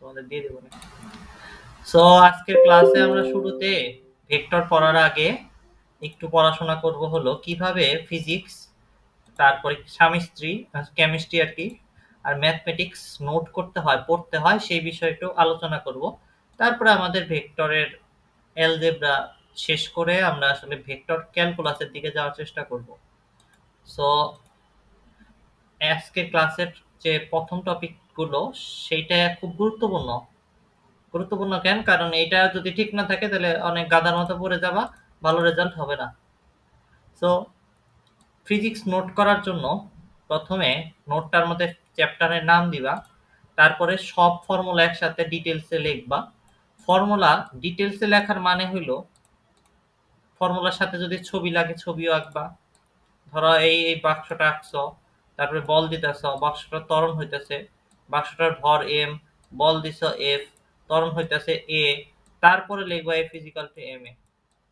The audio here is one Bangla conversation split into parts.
তোমাদের দিয়ে দেবো না সো আজকের ক্লাসে আমরা শুরুতে ভেক্টর পড়ার আগে একটু পড়াশোনা করব হলো কীভাবে ফিজিক্স তারপরে স্বামী স্ত্রী কেমিস্ট্রি আর কি, আর ম্যাথমেটিক্স নোট করতে হয়, পড়তে হয়, সেই বিষয়ে একটু আলোচনা করব। তারপরে আমাদের ভেক্টরের অ্যালজেব্রা শেষ করে আমরা আসলে ভেক্টর ক্যালকুলাসের দিকে যাওয়ার চেষ্টা করব। সো আজকের ক্লাসের যে প্রথম টপিকগুলো সেইটা খুব গুরুত্বপূর্ণ। গুরুত্বপূর্ণ কেন? কারণ এটা যদি ঠিক না থাকে, তাহলে অনেক গাদার মতো পড়ে যাবা ভালো রেজাল্ট হবে না। সো ফিজিক্স নোট করার জন্য প্রথমে নোটটার মধ্যে চ্যাপ্টারের নাম দিবা, তারপরে সব ফর্মুলা একসাথে ডিটেলসে লিখবা। ফর্মুলা ডিটেলসে লেখার মানে হইল ফর্মুলার সাথে যদি ছবি লাগে, ছবিও আঁকবা। ধরো এই এই বাক্সটা আঁকছো, তারপরে বল দিতেছ, বাক্সটা ত্বরণ হইতেছে। বাক্সটার ভর এম বল দিছ এফ ত্বরণ হইতেছে এ তারপরে লিখবা A physical to M A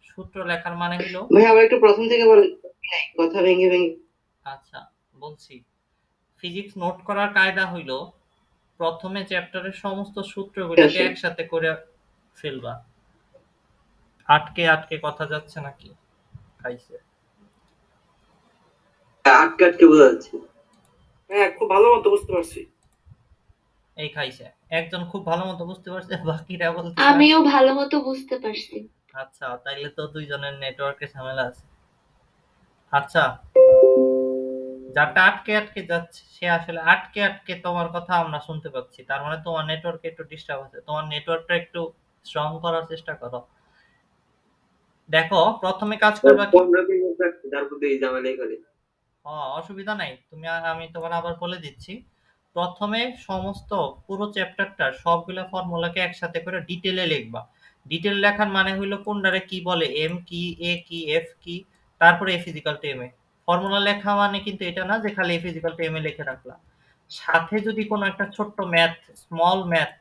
সূত্র লেখার মানে হলো ভাই আবার একটু প্রথম থেকে বলেন কথা ভেঙে ভেঙে। আচ্ছা বলছি। ফিজিক্স নোট করার কায়দা হইল প্রথমে চ্যাপ্টারের সমস্ত সূত্রগুলোকে। একসাথে করে ফেলবা। আটকে আটকে কথা যাচ্ছে নাকি? খাইছে। আটকে আটকে বোঝা যাচ্ছে। হ্যাঁ খুব ভালো মতো বুঝতে পারছি। এই খাইছে। একজন খুব ভালো মতো বুঝতে পারছে বাকিরা বলতে আমিও ভালো মতো বুঝতে পারছি। আচ্ছা তাইলে তো দুইজনের নেটওয়ার্কে ঝামেলা আছে। আচ্ছা যারটা আটকে আটকে যাচ্ছে সে আসলে আটকে আটকে তোমার কথা আমরা শুনতে পাচ্ছি। তার মানে তোমার নেটওয়ার্কে একটু ডিস্টার্ব আছে। তোমার নেটওয়ার্কটা একটু স্ট্রং করার চেষ্টা করো। দেখো প্রথমে কাজ করবা হ্যাঁ অসুবিধা নাই। তুমি আমি তোমার আবার বলে দিচ্ছি। প্রথমে সমস্ত পুরো চ্যাপ্টারটার সবগুলো ফর্মুলাকে একসাথে করে ডিটেলে লিখবা। ডিটেল লেখার মানে হইল কোনটারে কি বলে এম কি এ কি এফ কি, তারপরে A physical to M A. Formula লেখা মানে কিন্তু এটা না যে খালি A physical to M A লিখে রাখলা। সাথে যদি কোনো একটা ছোট্ট ম্যাথ স্মল ম্যাথ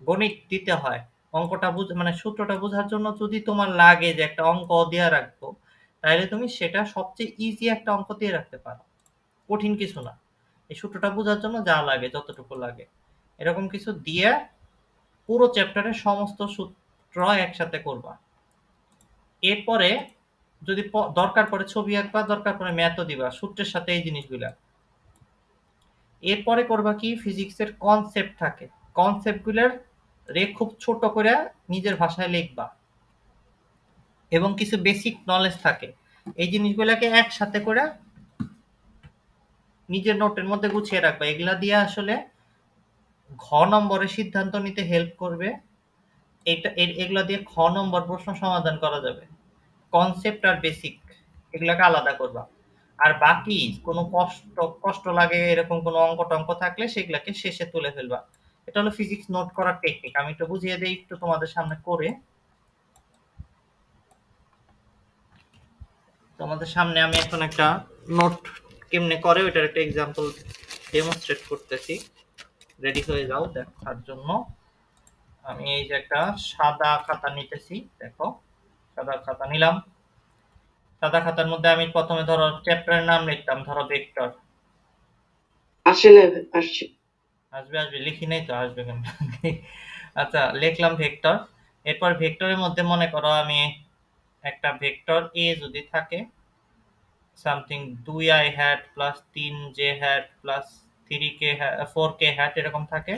গণিত দিতে হয়, অঙ্কটা বুঝ মানে সূত্রটা বোঝার জন্য যদি তোমার লাগে যে একটা অঙ্ক দেওয়া রাখব তাহলে তুমি সেটা সবচেয়ে ইজি একটা অঙ্ক দিয়ে রাখতে পারো। কঠিন কিছু না। এই সূত্রটা বোঝার জন্য যা লাগে, যতটুকু লাগে। এরকম কিছু দিয়ে পুরো চ্যাপ্টারের সমস্ত সূত্র একসাথে করবা। এরপরে যদি দরকার পড়ে ছবি আঁকবা, দরকার পড়ে ম্যাথও দিবা, সূত্রের সাথে এই জিনিসগুলা। এরপরে করবা কি ফিজিক্সের কনসেপ্ট থাকে। কনসেপ্টগুলোর রে খুব ছোট করে নিজের ভাষায় লিখবা। এবং কিছু বেসিক নলেজ থাকে। এই জিনিসগুলোকে একসাথে করে নিজের নোটের মধ্যে গুছিয়ে রাখবা। এগুলা দিয়ে আসলে ঘ নম্বরে সিদ্ধান্ত নিতে হেল্প করবে। এটা এগুলা দিয়ে খ নম্বর প্রশ্ন সমাধান করা যাবে। কনসেপ্ট আর বেসিক এগুলাকে আলাদা করবা। আর বাকি কোনো কষ্ট কষ্ট লাগে এরকম কোনো অঙ্ক টঙ্ক থাকলে সেগুলাকে শেষে তুলে ফেলবা। এটা হলো ফিজিক্স নোট করার টেকনিক আমি একটু বুঝিয়ে দিই একটু তোমাদের সামনে করে। তোমাদের সামনে আমি এখন একটা নোট কেমনে করে ওইটার একটা এক্সাম্পল ডেমনস্ট্রেট করতেছি। রেডি হয়ে যাও দেখার জন্য। আমি এই যে একটা সাদা খাতা নিতেছি দেখো সাদা খাতা নিলাম। সাদা খাতার মধ্যে আমি প্রথমে ধরো চ্যাপ্টারের নাম লিখতাম ধরো ভেক্টর আসে না আসছে। আসবে আসবে লিখি নাই তো আসবে কেন? আচ্ছা লিখলাম ভেক্টর এরপর ভেক্টরের মধ্যে মনে করো আমি একটা ভেক্টর এ যদি থাকে সামথিং দুই আই হ্যাট প্লাস তিন J hat plus three K four K hat এরকম থাকে।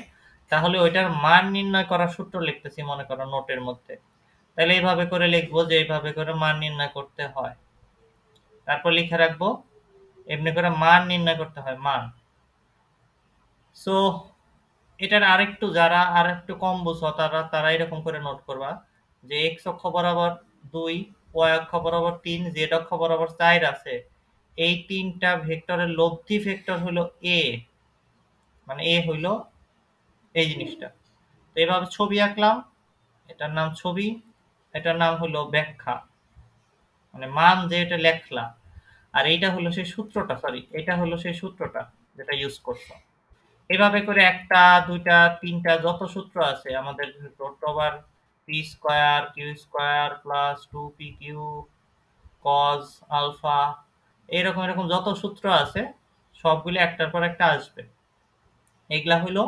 তাহলে ওইটার মান নির্ণয় করার সূত্র লিখতেছি, মনে করো নোটের মধ্যে। তাহলে এইভাবে করে লিখব যে এইভাবে করে মান নির্ণয় করতে হয়। তারপর লিখে রাখব, এমনি করে মান নির্ণয় করতে হয়, মান। সো এটার আরেকটু যারা আর একটু কম বুঝো, তারা তারা এরকম করে নোট করবা যে এক্স অক্ষ বরাবর দুই ওয়াই অক্ষ বরাবর তিন জেড অক্ষ বরাবর চার আছে। এই তিনটা ভেক্টরের লব্ধি ভেক্টর হলো এ মানে এ হইল এই জিনিসটা। তো এভাবে ছবি আঁকলাম, এটার নাম ছবি, এটার নাম হলো ব্যাখ্যা। মানে মান যে এটা লেখলা, আর এইটা হলো সেই সূত্রটা সরি এটা হলো সেই সূত্রটা যেটা ইউজ করছ। এভাবে করে একটা, দুইটা, তিনটা যত সূত্র আছে, আমাদের over P square Q square plus two P Q cos alpha এরকম এরকম যত সূত্র আছে, সবগুলো একটার পর একটা আসবে। এগুলা হলো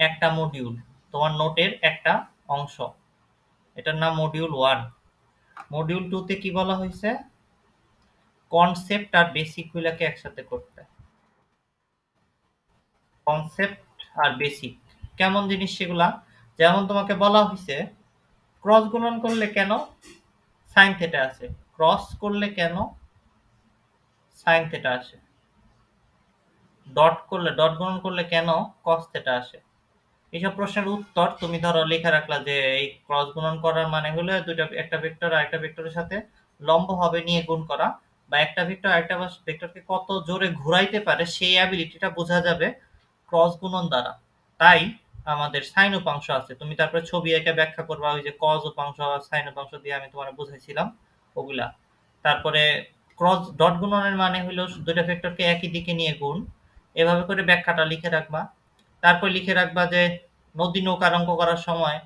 একটা মডিউল তোমার নোটের একটা অংশ। এটার নাম মডিউল ওয়ান মডিউল টুতে কি বলা হয়েছে? কনসেপ্ট আর বেসিক গুলাকে একসাথে করতে। কনসেপ্ট আর বেসিক কেমন জিনিস সেগুলা? যেমন তোমাকে বলা হয়েছে ক্রস গুণন করলে কেন? সাইন থেটা আসে ক্রস করলে কেন? সাইন থেটা আসে। ডট করলে ডট গুণন করলে কেন কস থেটা আসে? এইসব প্রশ্নের উত্তর তুমি ধরো লেখা রাখলা যে এই ক্রস গুণন করার মানে হলো দুইটা, একটা ভেক্টর আর একটা ভেক্টরের সাথে লম্বভাবে নিয়ে গুণ করা বা একটা ভেক্টর আরেকটা ভেক্টরকে কত জোরে ঘুরাইতে পারে সেই অ্যাবিলিটিটা বোঝা যাবে ক্রস গুণন দ্বারা। তাই আমাদের সাইন উপাংশ আছে। তুমি তারপরে ছবি এঁকে ব্যাখ্যা করবা, ওই যে কজ উপাংশ সাইন উপাংশ দিয়ে আমি তোমার বুঝাইছিলাম ওগুলা। তারপরে ক্রস ডট গুণনের মানে হলো দুইটা ভেক্টরকে একই দিকে নিয়ে গুণ। এভাবে করে ব্যাখ্যাটা লিখে রাখবা। তারপর লিখে রাখবা যে নদী নৌকার অঙ্ক করার সময়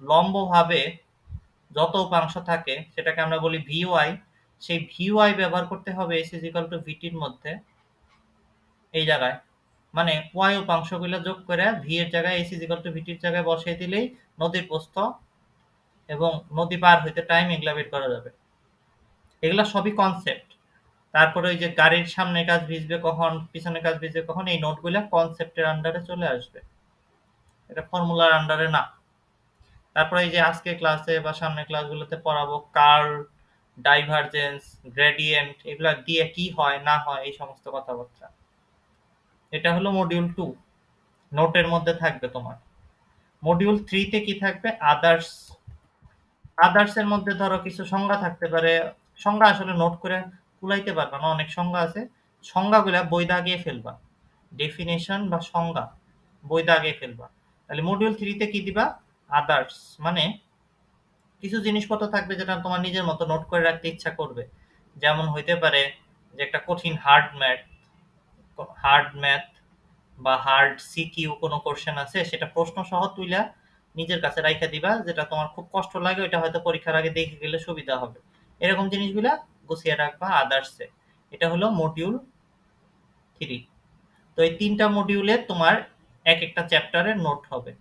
লম্বভাবে যত উপাংশ থাকে, সেটাকে আমরা বলি ভিওয়াই সেই ভিওয়াই ব্যবহার করতে হবে এস ইজিক্যাল টু ভিটির মধ্যে। এই জায়গায়। মানে ওয়াই উপাংশগুলো যোগ করে ভি এর জায়গায় এস ইজিক্যাল টু ভিটির জায়গায় বসিয়ে দিলেই নদীর প্রস্থ এবং নদী পার হইতে টাইম এগুলা বের করা যাবে। এগুলা সবই কনসেপ্ট তারপরে ওই যে গাড়ির সামনে কাজ ভিজবে কখন, পিছনে কাজ ভিজবে কখন, এই নোটগুলো কনসেপ্টের আন্ডারে চলে আসবে। এটা ফর্মুলার আন্ডারে না। তারপরে এই যে আজকে ক্লাসে বা সামনে ক্লাসগুলোতে পড়াবো কার্ল ডাইভারজেন্স গ্রেডিয়েন্ট এগুলো দিয়ে কি হয়, না হয়, এই সমস্ত কথাবার্তা। এটা হলো মডিউল টু নোটের মধ্যে থাকবে তোমার। মডিউল থ্রিতে কি থাকবে? আদার্স আদার্স এর মধ্যে ধরো কিছু সংজ্ঞা থাকতে পারে সংজ্ঞা আসলে নোট করে কুলাইতে পারবা না, অনেক সংজ্ঞা আছে। সংজ্ঞাগুলা বই দাগিয়ে ফেলবা। ডেফিনেশন বা সংজ্ঞা বই দাগিয়ে ফেলবা। তাহলে মডিউল থ্রিতে কি দিবা? আদার্স মানে কিছু জিনিসপত্র থাকবে যেটা তোমার নিজের মতো নোট করে রাখতে ইচ্ছা করবে। যেমন হইতে পারে যে একটা কঠিন হার্ড ম্যাথ হার্ড ম্যাথ বা হার্ড সিকিউ কোনো কোশ্চেন আছে, সেটা প্রশ্ন সহ তুইলা নিজের কাছে রাইখা দিবা, যেটা তোমার খুব কষ্ট লাগে, ওইটা হয়তো পরীক্ষার আগে দেখে গেলে সুবিধা হবে। এরকম জিনিসগুলা গুছিয়ে রাখবা আদার্সে এটা হলো মডিউল থ্রি তো এই তিনটা মডিউলে তোমার এক একটা চ্যাপ্টারের নোট হবে।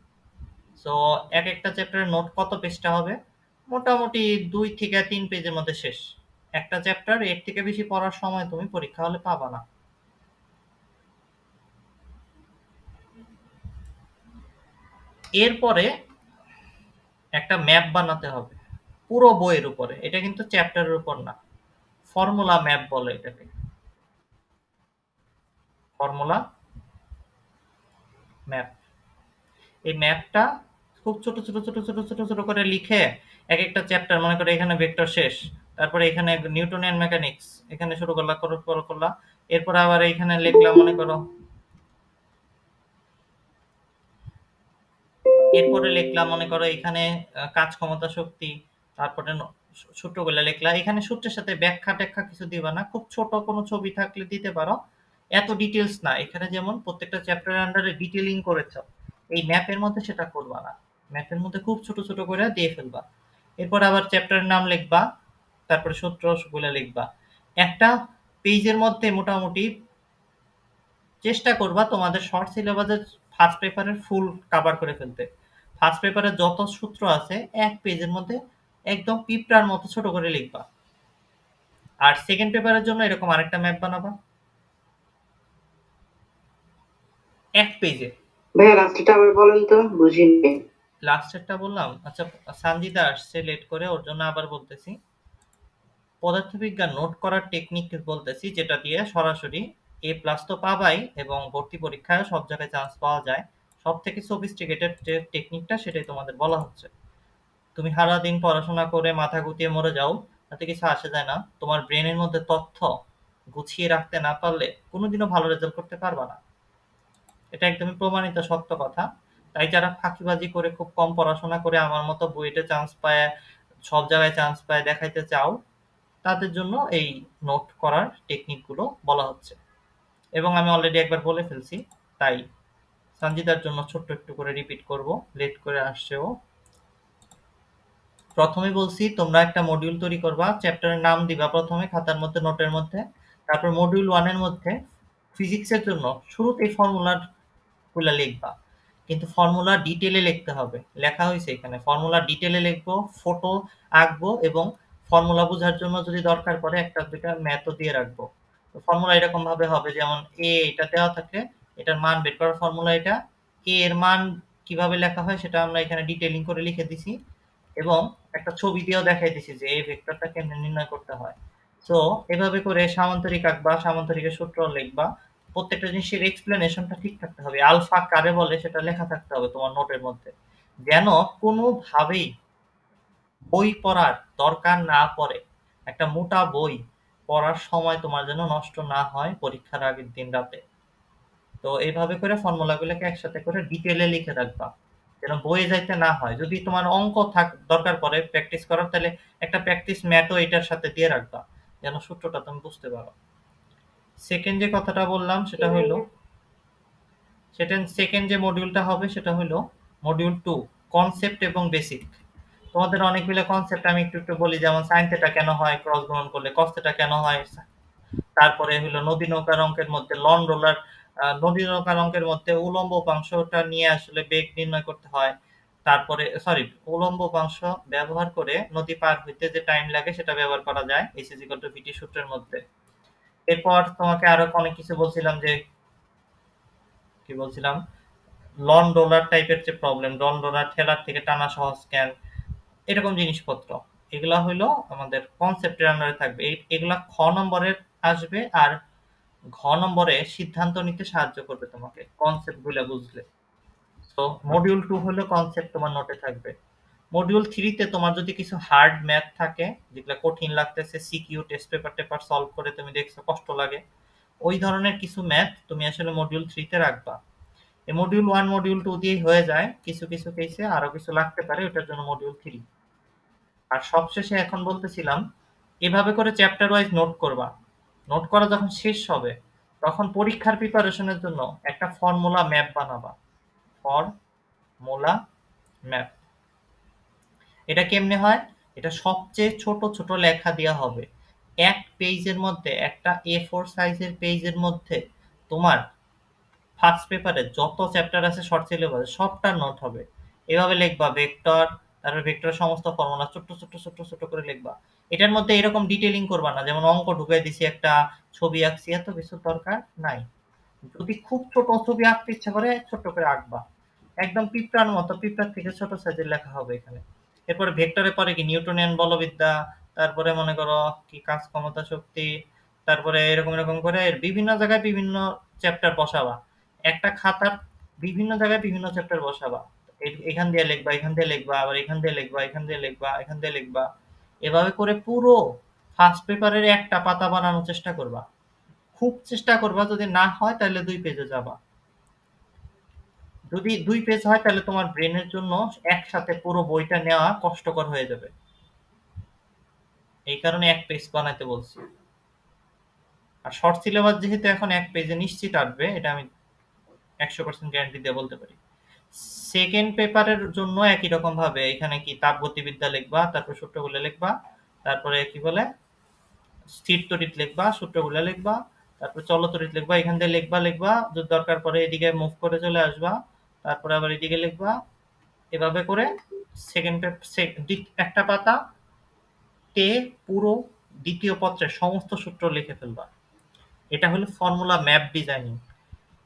সো এক একটা চ্যাপ্টারের নোট কত পেজটা হবে? মোটামুটি দুই থেকে তিন পেজের মধ্যে শেষ। একটা চ্যাপ্টার এর থেকে বেশি পড়ার সময় তুমি পরীক্ষা হলে পাবা না। এরপরে একটা ম্যাপ বানাতে হবে। পুরো বইয়ের উপরে। এটা কিন্তু চ্যাপ্টারের উপর না। ফর্মুলা ম্যাপ বলে এটাকে। ফর্মুলা ম্যাপ এই ম্যাপটা খুব ছোট ছোট ছোট ছোট ছোট ছোট করে লিখে এক একটা চ্যাপ্টার মনে করে এখানে ভেক্টর শেষ, তারপরে এখানে নিউটনিয়ান মেকানিক্স এখানে শুরু করলা করো করলা, এরপর আবার এখানে লিখলাম মনে করো। এরপরে লিখলাম মনে করো এখানে কাজ ক্ষমতা, শক্তি তারপরে সূত্রগুলো লিখলা, এখানে সূত্রের সাথে ব্যাখ্যা ট্যাখ্যা কিছু দিবা না, খুব ছোট কোনো ছবি থাকলে দিতে পারো। এত ডিটেলস না, এখানে যেমন প্রত্যেকটা চ্যাপ্টারের আন্ডারে ডিটেলিং করেছ, এই ম্যাপের মধ্যে সেটা করবা না। ম্যাপের মধ্যে খুব ছোট ছোট করে দিয়ে ফেলবা। এরপর আবার চ্যাপ্টারের নাম লিখবা, তারপরে সূত্রগুলো লিখবা। একটা পেজের মধ্যে মোটামুটি চেষ্টা করবা তোমাদের শর্ট সিলেবাসের ফার্স্ট পেপারের ফুল কাভার করে ফেলতে। ফার্স্ট পেপারে যত সূত্র আছে, এক পেজের মধ্যে একদম পিপটার মতো ছোট করে লিখবা। আর সেকেন্ড পেপারের জন্য এরকম আরেকটা ম্যাপ বানাবা। এক পেজে ভাইয়া লাস্টটা আবার বলেন তো বুঝিনি লাস্টেরটা বললাম? আচ্ছা সানজিদা আসছে লেট করে ওর জন্য আবার বলতেছি। পদার্থবিজ্ঞান নোট করার টেকনিক বলতেছি যেটা দিয়ে সরাসরি এ প্লাস তো পাবাই এবং ভর্তি পরীক্ষায় সব জায়গায় চান্স পাওয়া যায়। সব থেকে সফিস্টিকেটেড যে টেকনিকটা সেটাই তোমাদের বলা হচ্ছে। তুমি সারাদিন পড়াশোনা করে মাথা গুটিয়ে মরে যাও, তাতে কিছু আসে যায় না। তোমার ব্রেনের মধ্যে তথ্য গুছিয়ে রাখতে না পারলে কোনোদিনও ভালো রেজাল্ট করতে পারবা না। এটা একদমই প্রমাণিত সত্য কথা। তাই যারা ফাঁকিবাজি করে খুব কম পড়াশোনা করে আমার মতো বুয়েটে চান্স পায়, সব জায়গায় চান্স পায় দেখাইতে চাও, তাদের জন্য এই নোট করার টেকনিকগুলো বলা হচ্ছে। এবং আমি অলরেডি একবার বলে ফেলছি, তাই সঞ্জিতার জন্য ছোট্ট একটু করে রিপিট করব লেট করে আসছে ও। প্রথমে বলছি, তোমরা একটা মডিউল তৈরি করবা চ্যাপ্টারের নাম দিবা প্রথমে, খাতার মধ্যে নোটের মধ্যে, তারপর মডিউল ওয়ানের মধ্যে ফিজিক্সের জন্য শুরুতেই ফর্মুলারগুলা লিখবা। কিন্তু ফর্মুলা ডিটেলে লিখতে হবে। লেখা হয়েছে এখানে। ফর্মুলা ডিটেলে লিখব ফটো আঁকবো এবং ফর্মুলা বোঝার জন্য যদি দরকার পড়ে একটা দুইটা ম্যাথও দিয়ে রাখব। তো ফর্মুলা এরকম ভাবে হবে, যেমন এ এটা দেওয়া থাকলে এটার মান বের করার ফর্মুলা এটা। এ এর মান কীভাবে লেখা হয় সেটা আমরা এখানে ডিটেলিং করে লিখে দিছি। এবং একটা ছবি দিয়েও দেখাই দিছি যে এই ভেক্টরটা কেমনে নির্ণয় করতে হয়। তো এভাবে করে সামান্তরিক আঁকবা সামান্তরিকের সূত্র লিখবা, প্রত্যেকটা জিনিসের এক্সপ্লেনেশনটা ঠিক থাকতে হবে। আলফা কারে বলে সেটা লেখা থাকতে হবে তোমার নোটের মধ্যে। যেন কোনোভাবেই বই পড়ার দরকার না পড়ে। একটা মোটা বই পড়ার সময় তোমার যেন নষ্ট না হয় পরীক্ষার আগের দিন রাতে। তো এইভাবে করে ফর্মুলাগুলোকে একসাথে করে ডিটেলে লিখে রাখবা। যেন বইয়ে যাইতে না হয়। যদি তোমার অঙ্ক থাক, দরকার পড়ে প্র্যাকটিস করার, তাহলে একটা প্র্যাকটিস ম্যাটও এটার সাথে দিয়ে রাখবা। যেন সূত্রটা তুমি বুঝতে পারো। সেকেন্ড যে কথাটা বললাম, সেটা হলো সেটা সেকেন্ড যে মডিউলটা হবে, সেটা হলো মডিউল টু কনসেপ্ট এবং বেসিক তোমাদের অনেকগুলো কনসেপ্ট আমি একটু একটু বলি, যেমন সাইন থেটা কেন হয় ক্রস গ্রহণ করলে কস কেন হয়? তারপরে হলো নদী নৌকার অঙ্কের মধ্যে লন রোলার নদী নৌকার অঙ্কের মধ্যে উলম্ব উপাংশটা নিয়ে আসলে বেগ নির্ণয় করতে হয়। তারপরে সরি উলম্ব উপাংশ ব্যবহার করে নদী পার হইতে যে টাইম লাগে সেটা ব্যবহার করা যায় s is equal to v সূত্রের মধ্যে। এরপর তোমাকে আরও অনেক কিছু বলছিলাম যে, কি বলছিলাম? লন রোলার টাইপের যে প্রবলেম লন রোলার ঠেলার থেকে টানা সহজ স্ক্যান এরকম জিনিসপত্র। এগুলা হইল আমাদের কনসেপ্টের আন্ডারে থাকবে। এগুলা খ নম্বরের আসবে আর ঘ নম্বরে সিদ্ধান্ত নিতে সাহায্য করবে তোমাকে কনসেপ্টগুলো বুঝলে। তো মডিউল টু হলো কনসেপ্ট তোমার নোটে থাকবে। মডিউল থ্রিতে তোমার যদি কিছু হার্ড ম্যাথ থাকে, যেগুলো কঠিন লাগতেছে সিকিউ টেস্ট পেপার টেপার সলভ করে তুমি দেখছ কষ্ট লাগে, ওই ধরনের কিছু ম্যাথ তুমি আসলে মডিউল থ্রিতে রাখবা। এই মডিউল ওয়ান মডিউল টু দিয়েই হয়ে যায়, কিছু কিছু কেসে আরও কিছু লাগতে পারে, ওটার জন্য মডিউল থ্রি আর সবশেষে এখন বলতেছিলাম, এভাবে করে চ্যাপ্টার ওয়াইজ নোট করবা। নোট করা যখন শেষ হবে, তখন পরীক্ষার প্রিপারেশনের জন্য একটা ফর্মুলা ম্যাপ বানাবা। ফর্মুলা ম্যাপ এটা কেমনে হয়? এটা সবচেয়ে ছোট ছোট লেখা দেওয়া হবে। এক পেজের মধ্যে, একটা এ ফোর সাইজের পেজের মধ্যে তোমার ফার্স্ট পেপারে যত চ্যাপ্টার আছে শর্ট সিলেবাস সবটা নোট হবে। এভাবে লিখবা ভেক্টর তারপর ভেক্টরের সমস্ত ফর্মুলা ছোট্ট ছোট্ট ছোট্ট ছোট্ট করে লিখবা। এটার মধ্যে এরকম ডিটেলিং করবা না, যেমন অঙ্ক ঢুকাই দিছি একটা ছবি আঁকছি, এত কিছু দরকার নাই। যদি খুব ছোট ছবি আঁকতে ইচ্ছা করে ছোট করে আঁকবা। একদম পিঁপড়ার মতো, পিঁপড়ার থেকে ছোট সাইজের লেখা হবে এখানে। এরপরে ভেক্টরে পরে কি নিউটনিয়ান বলবিদ্যা, তারপরে মনে করো কি কাজ ক্ষমতা শক্তি, তারপরে এরকম এরকম করে বিভিন্ন জায়গায় বিভিন্ন চ্যাপ্টার বসাবা। একটা খাতার বিভিন্ন জায়গায় বিভিন্ন চ্যাপ্টার বসাবা। এখান দিয়ে লিখবা, এখান দিয়ে লিখবা, আবার এখান দিয়ে লিখবা, এখান দিয়ে লিখবা, এখান দিয়ে লিখবা। এভাবে করে পুরো ফার্স্ট পেপারের একটা পাতা বানানোর চেষ্টা করবা। খুব চেষ্টা করবা যদি না হয় তাহলে দুই পেজে যাবা। যদি দুই পেজ হয় তাহলে তোমার ব্রেনের জন্য একসাথে পুরো বইটা নেওয়া কষ্টকর হয়ে যাবে। এই কারণে এক পেজ বানাইতে বলছি। আর শর্ট সিলেবাস যেহেতু এখন এক পেজে নিশ্চিত আসবে, এটা আমি একশো পার্সেন্ট গ্যারান্টি দিয়ে বলতে পারি। সেকেন্ড পেপারের জন্য একই রকম ভাবে, এখানে কি তাপ গতিবিদ্যা লিখবা, তারপর সূত্রগুলো লিখবা, তারপরে কি বলে? স্থির তড়িৎ লিখবা, সূত্রগুলো লিখবা, তারপর চলতরিত লিখবা, এখান থেকে লিখবা লিখবা, যদি দরকার পরে এদিকে মুভ করে চলে আসবা, তারপরে আবার এদিকে লিখবা, এভাবে করে সেকেন্ড একটা পাতা তে পুরো দ্বিতীয় পত্রের সমস্ত সূত্র লিখে ফেলবা। এটা হলো ফর্মুলা ম্যাপ ডিজাইনিং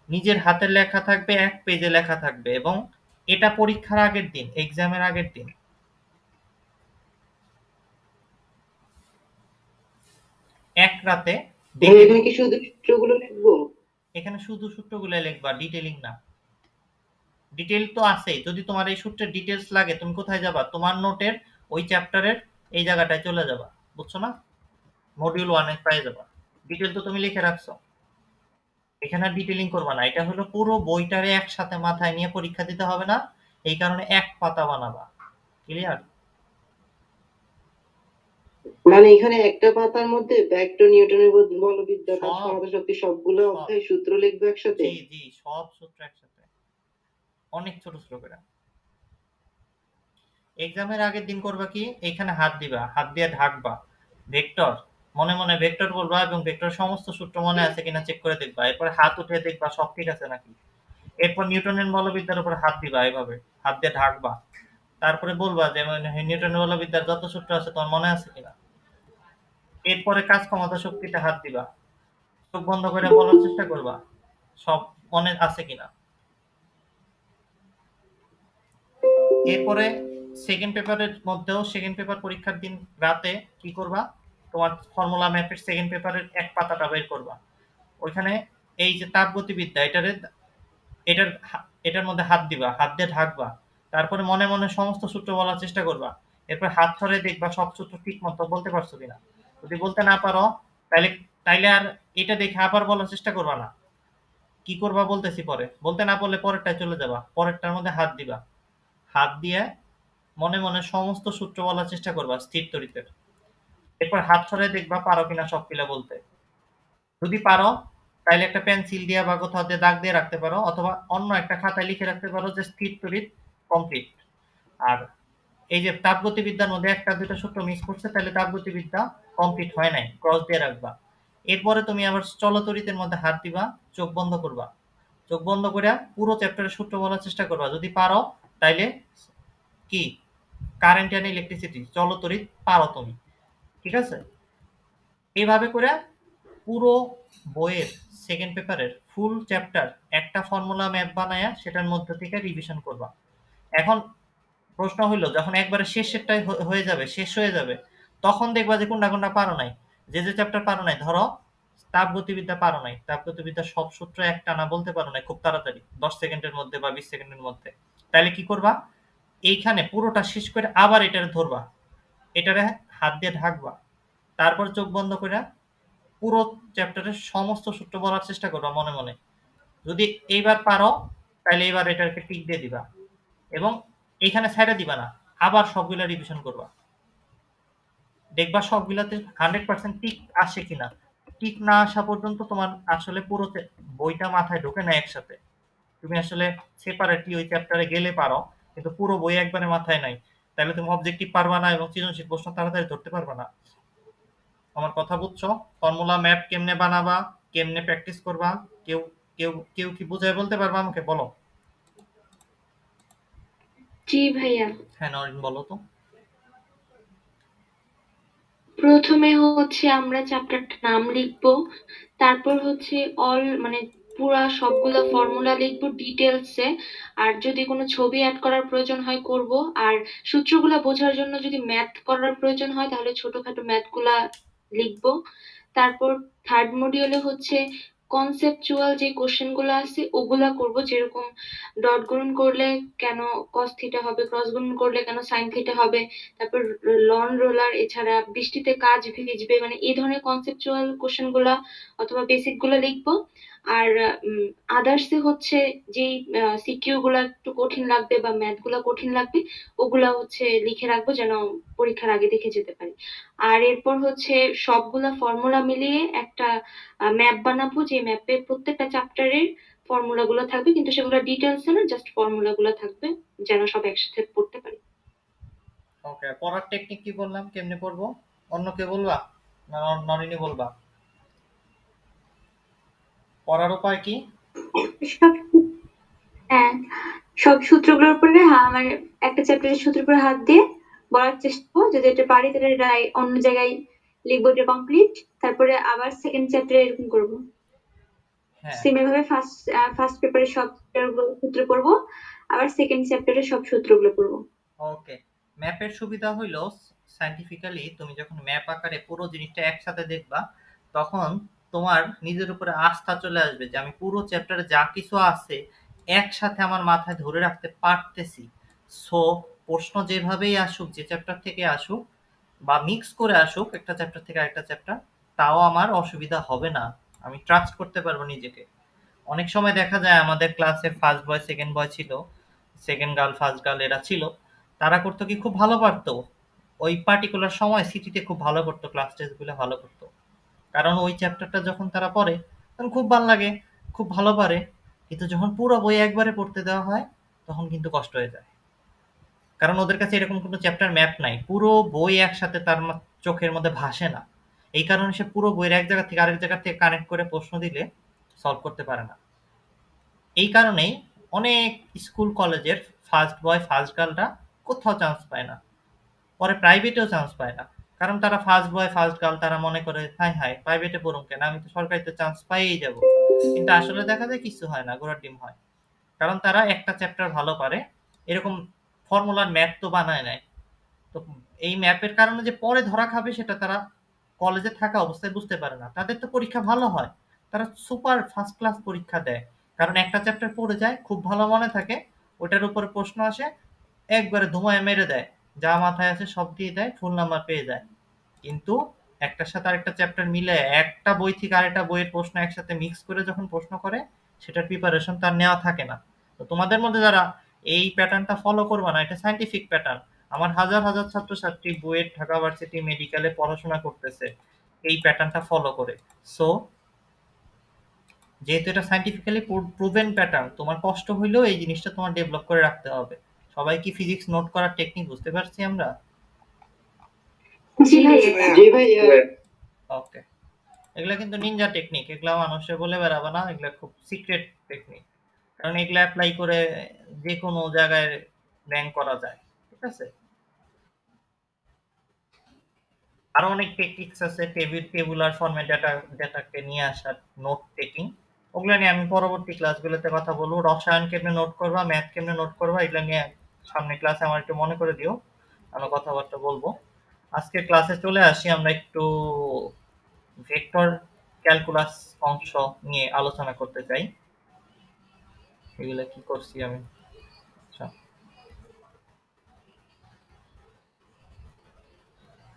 নিজের হাতের লেখা থাকবে এক পেজে লেখা থাকবে এবং এটা পরীক্ষার আগের দিন এক্সামের আগের দিন। এক রাতে এখানে কি শুধু সূত্রগুলো লিখব? এখানে শুধু সূত্রগুলো লিখবা ডিটেইলিং না। ডিটেইল তো আছেই যদি তোমার এই সূত্রের ডিটেলস লাগে তুমি কোথায় যাবা? তোমার নোটের ওই চ্যাপ্টারের এই জায়গাটায় চলে যাবা বুঝছ না? মডিউল ওয়ানে পেয়ে যাবা। ডিটেল তো তুমি লিখে রাখছো। এখানে ডিটেলিং করবা না। এটা হলো পুরো বইটারে একসাথে মাথায় নিয়ে পরীক্ষা দিতে হবে না। এই কারণে এক পাতা বানাবা। ক্লিয়ার মানে এখানে একটা পাতার মধ্যে ভেক্টর নিউটনের বলবিদ্যা তার সব। শক্তি সবগুলো অধ্যায় সূত্র লিখব একসাথে? জি জি সব সূত্র একসাথে। অনেক ছোট ছোট করে। এক্সামের আগের দিন করবা কি? এখানে হাত দিবা। হাত দিয়ে ঢাকবা। ভেক্টর মনে মনে ভেক্টর বলবা এবং ভেক্টর সমস্ত সূত্র মনে আছে কিনা চেক করে দেখবা। এরপর হাত উঠে দেখবা সব ঠিক আছে নাকি? এরপর নিউটনের বলবিদ্যার উপর হাত দিবা এভাবে, হাত দিয়ে ঢাকবা। তারপরে বলবা যে নিউটনের বলবিদ্যার যত সূত্র আছে তোমার মনে আছে কিনা? এরপরে কাজ ক্ষমতা শক্তিতে হাত দিবা। চোখ বন্ধ করে বলার চেষ্টা করবা, সব মনে আছে কিনা? এরপরে সেকেন্ড পেপারের মধ্যেও সেকেন্ড পেপার পরীক্ষার দিন রাতে কি করবা? তোমার ফর্মুলা ম্যাপের সেকেন্ড পেপারের এক পাতাটা বের করবা। ওইখানে এই যে তাপগতিবিদ্যা এটারে এটার এটার মধ্যে হাত দিবা, হাত দিয়ে ঢাকবা, তারপরে মনে মনে সমস্ত সূত্র বলার চেষ্টা করবা। এরপর হাত ধরে দেখবা সব সূত্র ঠিক মতো বলতে পারছ কিনা। যদি বলতে না পারো তাহলে তাইলে আর এটা দেখে আবার বলার চেষ্টা করবা না। কি করবা বলতেছি পরে। বলতে না পারলে পরেরটায় চলে যাবা। পরেরটার মধ্যে হাত দিবা। হাত দিয়ে মনে মনে সমস্ত সূত্র বলার চেষ্টা করবা স্থির তরিতের এরপর হাত ছড়ে দেখবা পারো কিনা সব কিলা বলতে। যদি পারো তাহলে একটা পেন্সিল দিয়ে বা কোথাও দিয়ে দাগ দিয়ে রাখতে পারো, অথবা অন্য একটা খাতায় লিখে রাখতে পারো যে স্থির তরিত কমপ্লিট আর এই যে তাপগতিবিদ্যার মধ্যে একটা দুটো সূত্র মিস করছে তাহলে তাপগতিবিদ্যা কমপ্লিট হয় নাই ক্রস দিয়ে রাখবা। এরপরে তুমি আবার চলতরিতের মধ্যে হাত দিবা, চোখ বন্ধ করবা। চোখ বন্ধ করে পুরো চ্যাপ্টারের সূত্র বলার চেষ্টা করবা। যদি পারো, তাইলে কি? কারেন্ট অ্যান্ড ইলেকট্রিসিটি চলতরিত পারো তুমি। ঠিক আছে? এইভাবে করে পুরো বইয়ের সেকেন্ড পেপারের ফুল চ্যাপ্টার একটা ফর্মুলা ম্যাপ বানায়া সেটার মধ্যে থেকে রিভিশন করবা। এখন প্রশ্ন হইল, যখন একবারে শেষেরটাই হয়ে যাবে, শেষ হয়ে যাবে, তখন দেখবা যে কোনটা কোনটা পারো নাই। যে যে চ্যাপ্টার পারো নাই, ধরো তাপগতিবিদ্যা পারো নাই, তাপগতিবিদ্যা সব সূত্র একটা না বলতে পারো নাই খুব তাড়াতাড়ি, দশ সেকেন্ডের মধ্যে বা বিশ সেকেন্ডের মধ্যে। তাহলে কি করবা? এইখানে পুরোটা শেষ করে আবার এটারে ধরবা। এটারে হাত দিয়ে ঢাকবা। তারপর চোখ বন্ধ করে পুরো চ্যাপ্টারের সমস্ত সূত্র বলার চেষ্টা করবা মনে মনে। যদি এইবার পারো তাহলে এবার এটাকে টিক দিয়ে দিবা। এবং এইখানে সাইডে দিবা না, আবার সবগুলা রিভিশন করবা। দেখবা সবগুলাতে হান্ড্রেড পার্সেন্ট টিক আসে কিনা। টিক না আসা পর্যন্ত তোমার আসলে পুরো বইটা মাথায় ঢোকে না একসাথে। তুমি আসলে সেপারেটলি ওই চ্যাপ্টারে গেলে পারো, কিন্তু পুরো বই একবারে মাথায় নাই। তাহলে তুমি অবজেক্টিভ পারবা না এবং সৃজনশীল প্রশ্ন তাড়াতাড়ি ধরতে পারবা না। আমার কথা বুঝছ? ফর্মুলা ম্যাপ কেমনে বানাবা? কেমনে প্র্যাকটিস করবা? কেউ কেউ কেউ কি বুঝায় বলতে পারবা আমাকে? বলো। জি ভাইয়া। হ্যাঁ নরিন বলো তো। প্রথমে হচ্ছে আমরা চ্যাপ্টারটার নাম লিখব। তারপর হচ্ছে অল মানে পুরা সবগুলো ফর্মুলা লিখব ডিটেলসে আর যদি কোনো ছবি অ্যাড করার প্রয়োজন হয় করব। আর সূত্রগুলো বোঝার জন্য যদি ম্যাথ করার প্রয়োজন হয় তাহলে ছোটখাটো ম্যাথগুলা লিখব। তারপর থার্ড মডিউলে হচ্ছে কনসেপচুয়াল যে কোশ্চেনগুলো আছে ওগুলা করব। যেরকম ডট গুণন করলে কেন কস থিটা হবে ক্রস গুণন করলে কেন সাইন থিটা হবে, তারপর লন রোলার এছাড়া বৃষ্টিতে কাজ ভিজবে মানে এই ধরনের কনসেপচুয়াল কোশ্চেনগুলা অথবা বেসিকগুলা লিখব। আর আদার্সে হচ্ছে যেই সিকিউ গুলা একটু কঠিন লাগবে বা ম্যাথগুলা কঠিন লাগবে, ওগুলা হচ্ছে লিখে রাখব যেন পরীক্ষার আগে দেখে যেতে পারি। আর এরপর হচ্ছে সবগুলা ফর্মুলা মিলিয়ে একটা ম্যাপ বানাবো, যে ম্যাপে প্রত্যেকটা চ্যাপ্টারের ফর্মুলা গুলো থাকবে, কিন্তু সেগুলো ডিটেলস না জাস্ট ফর্মুলা গুলো থাকবে, যেন সব একসাথে পড়তে পারি। ওকে পড়ার টেকনিক কি বললাম? কেমনে পড়ব? অন্য কে বলবা? না নরিনী বলবা? পড়ার উপায় কি? সব হ্যাঁ সব সূত্রগুলোর উপরে মানে একটা চ্যাপ্টারের সূত্রের উপরে হাত দিয়ে বলার চেষ্টা করব। যদি এটা পারি তাহলে অন্য জায়গায় লিখব এটা কমপ্লিট তারপরে আবার সেকেন্ড চ্যাপ্টারে এরকম করব। সেম এভাবে ফার্স্ট ফার্স্ট পেপারে সব সূত্র পড়ব আবার সেকেন্ড চ্যাপ্টারে সব সূত্রগুলো পড়ব। ওকে ম্যাপের সুবিধা হইল সাইন্টিফিক্যালি তুমি যখন ম্যাপ আকারে পুরো জিনিসটা একসাথে দেখবা তখন তোমার নিজের উপরে আস্থা চলে আসবে যে আমি পুরো চ্যাপ্টারে যা কিছু আছে একসাথে আমার মাথায় ধরে রাখতে পারতেছি। সো প্রশ্ন যেভাবেই আসুক, যে চ্যাপ্টার থেকে আসুক বা মিক্স করে আসুক, একটা চ্যাপ্টার থেকে আরেকটা চ্যাপ্টার তাও আমার অসুবিধা হবে না। আমি ট্রাস্ট করতে পারব নিজেকে। অনেক সময় দেখা যায় আমাদের ক্লাসে ফার্স্ট বয় সেকেন্ড বয় ছিল সেকেন্ড গার্ল ফার্স্ট গার্ল এরা ছিল, তারা করতো কি, খুব ভালো পারতো। ওই পার্টিকুলার সময় সিটিতে খুব ভালো করতো ক্লাস টেস্টগুলো ভালো করতো। কারণ ওই চ্যাপ্টারটা যখন তারা পড়ে তখন খুব ভালো লাগে, খুব ভালো পারে। কিন্তু যখন পুরো বই একবারে পড়তে দেওয়া হয়, তখন কিন্তু কষ্ট হয়ে যায়। কারণ ওদের কাছে এরকম কোনো চ্যাপ্টার ম্যাপ নাই। পুরো বই একসাথে তার চোখের মধ্যে ভাসে না। এই কারণে সে পুরো বইয়ের এক জায়গা থেকে আরেক জায়গা থেকে কানেক্ট করে প্রশ্ন দিলে সলভ করতে পারে না। এই কারণেই অনেক স্কুল কলেজের ফার্স্ট বয় ফার্স্ট গার্লরা কোথাও চান্স পায় না। পরে প্রাইভেটেও চান্স পায় না। কারণ তারা ফার্স্ট বয় ফার্স্ট গার্ল তারা মনে করে, হাই হাই প্রাইভেটে পড়ুন কেন? আমি তো সরকারিতে চান্স পাইয়েই যাব। কিন্তু আসলে দেখা যায় কিছু হয় না ঘোড়ার ডিম হয়। কারণ তারা একটা চ্যাপ্টার ভালো পারে, এরকম ফর্মুলার ম্যাপ তো বানায় নাই তো এই ম্যাপের কারণে যে পরে ধরা খাবে সেটা তারা কলেজে থাকা অবস্থায় বুঝতে পারে না। তাদের তো পরীক্ষা ভালো হয়, তারা সুপার ফার্স্ট ক্লাস পরীক্ষা দেয়। কারণ একটা চ্যাপ্টার পড়ে যায়, খুব ভালো মনে থাকে, ওটার উপরে প্রশ্ন আসে, একবারে ধুমায় মেরে দেয়। যা মাথায় আছে সব দিয়ে দেয় ফুল নাম্বার পেয়ে যায়। কিন্তু একটার সাথে আরেকটা চ্যাপ্টার মিলে একটা বই থেকে আরেকটা বইয়ের প্রশ্ন একসাথে মিক্স করে যখন প্রশ্ন করে, সেটার প্রিপারেশন তার নেওয়া থাকে না। তো তোমাদের মধ্যে যারা এই প্যাটার্নটা ফলো করবে না, এটা সাইন্টিফিক প্যাটার্ন আমার হাজার হাজার ছাত্রছাত্রী বুয়েট, ঢাকা ভার্সিটি মেডিকেলে পড়াশোনা করতেছে, এই প্যাটার্নটা ফলো করে। সো যেহেতু এটা সাইন্টিফিক্যালি প্রুভেন প্যাটার্ন তোমার কষ্ট হইলেও এই জিনিসটা তোমার ডেভেলপ করে রাখতে হবে। সবাই কি ফিজিক্স নোট করার টেকনিক বুঝতে পারছি আমরা? জি ভাইয়া ওকে এগুলা কিন্তু নিনজা টেকনিক এগুলা মানুষে বলে বেড়াবে না এগুলা খুব সিক্রেট টেকনিক কারণ এগুলা অ্যাপ্লাই করে যে কোনো জায়গায় র্যাঙ্ক করা যায় ঠিক আছে? আরও অনেক টেকনিক্স আছে টেবিল টেবুলার ফর্মে ডেটা ডেটাকে নিয়ে আসার নোট টেকিং ওগুলো নিয়ে আমি পরবর্তী ক্লাসগুলোতে কথা বলব। রসায়ন কেমনে নোট করবা ম্যাথ কেমনে নোট করবা এগুলো নিয়ে সামনে ক্লাসে আমার একটু মনে করে দিও, আমরা কথাবার্তা বলব। আজকে ক্লাসে চলে আসি, আমরা একটু ভেক্টর ক্যালকুলাস অংশ নিয়ে আলোচনা করতে চাই। এগুলো কি করছি আমি? আচ্ছা।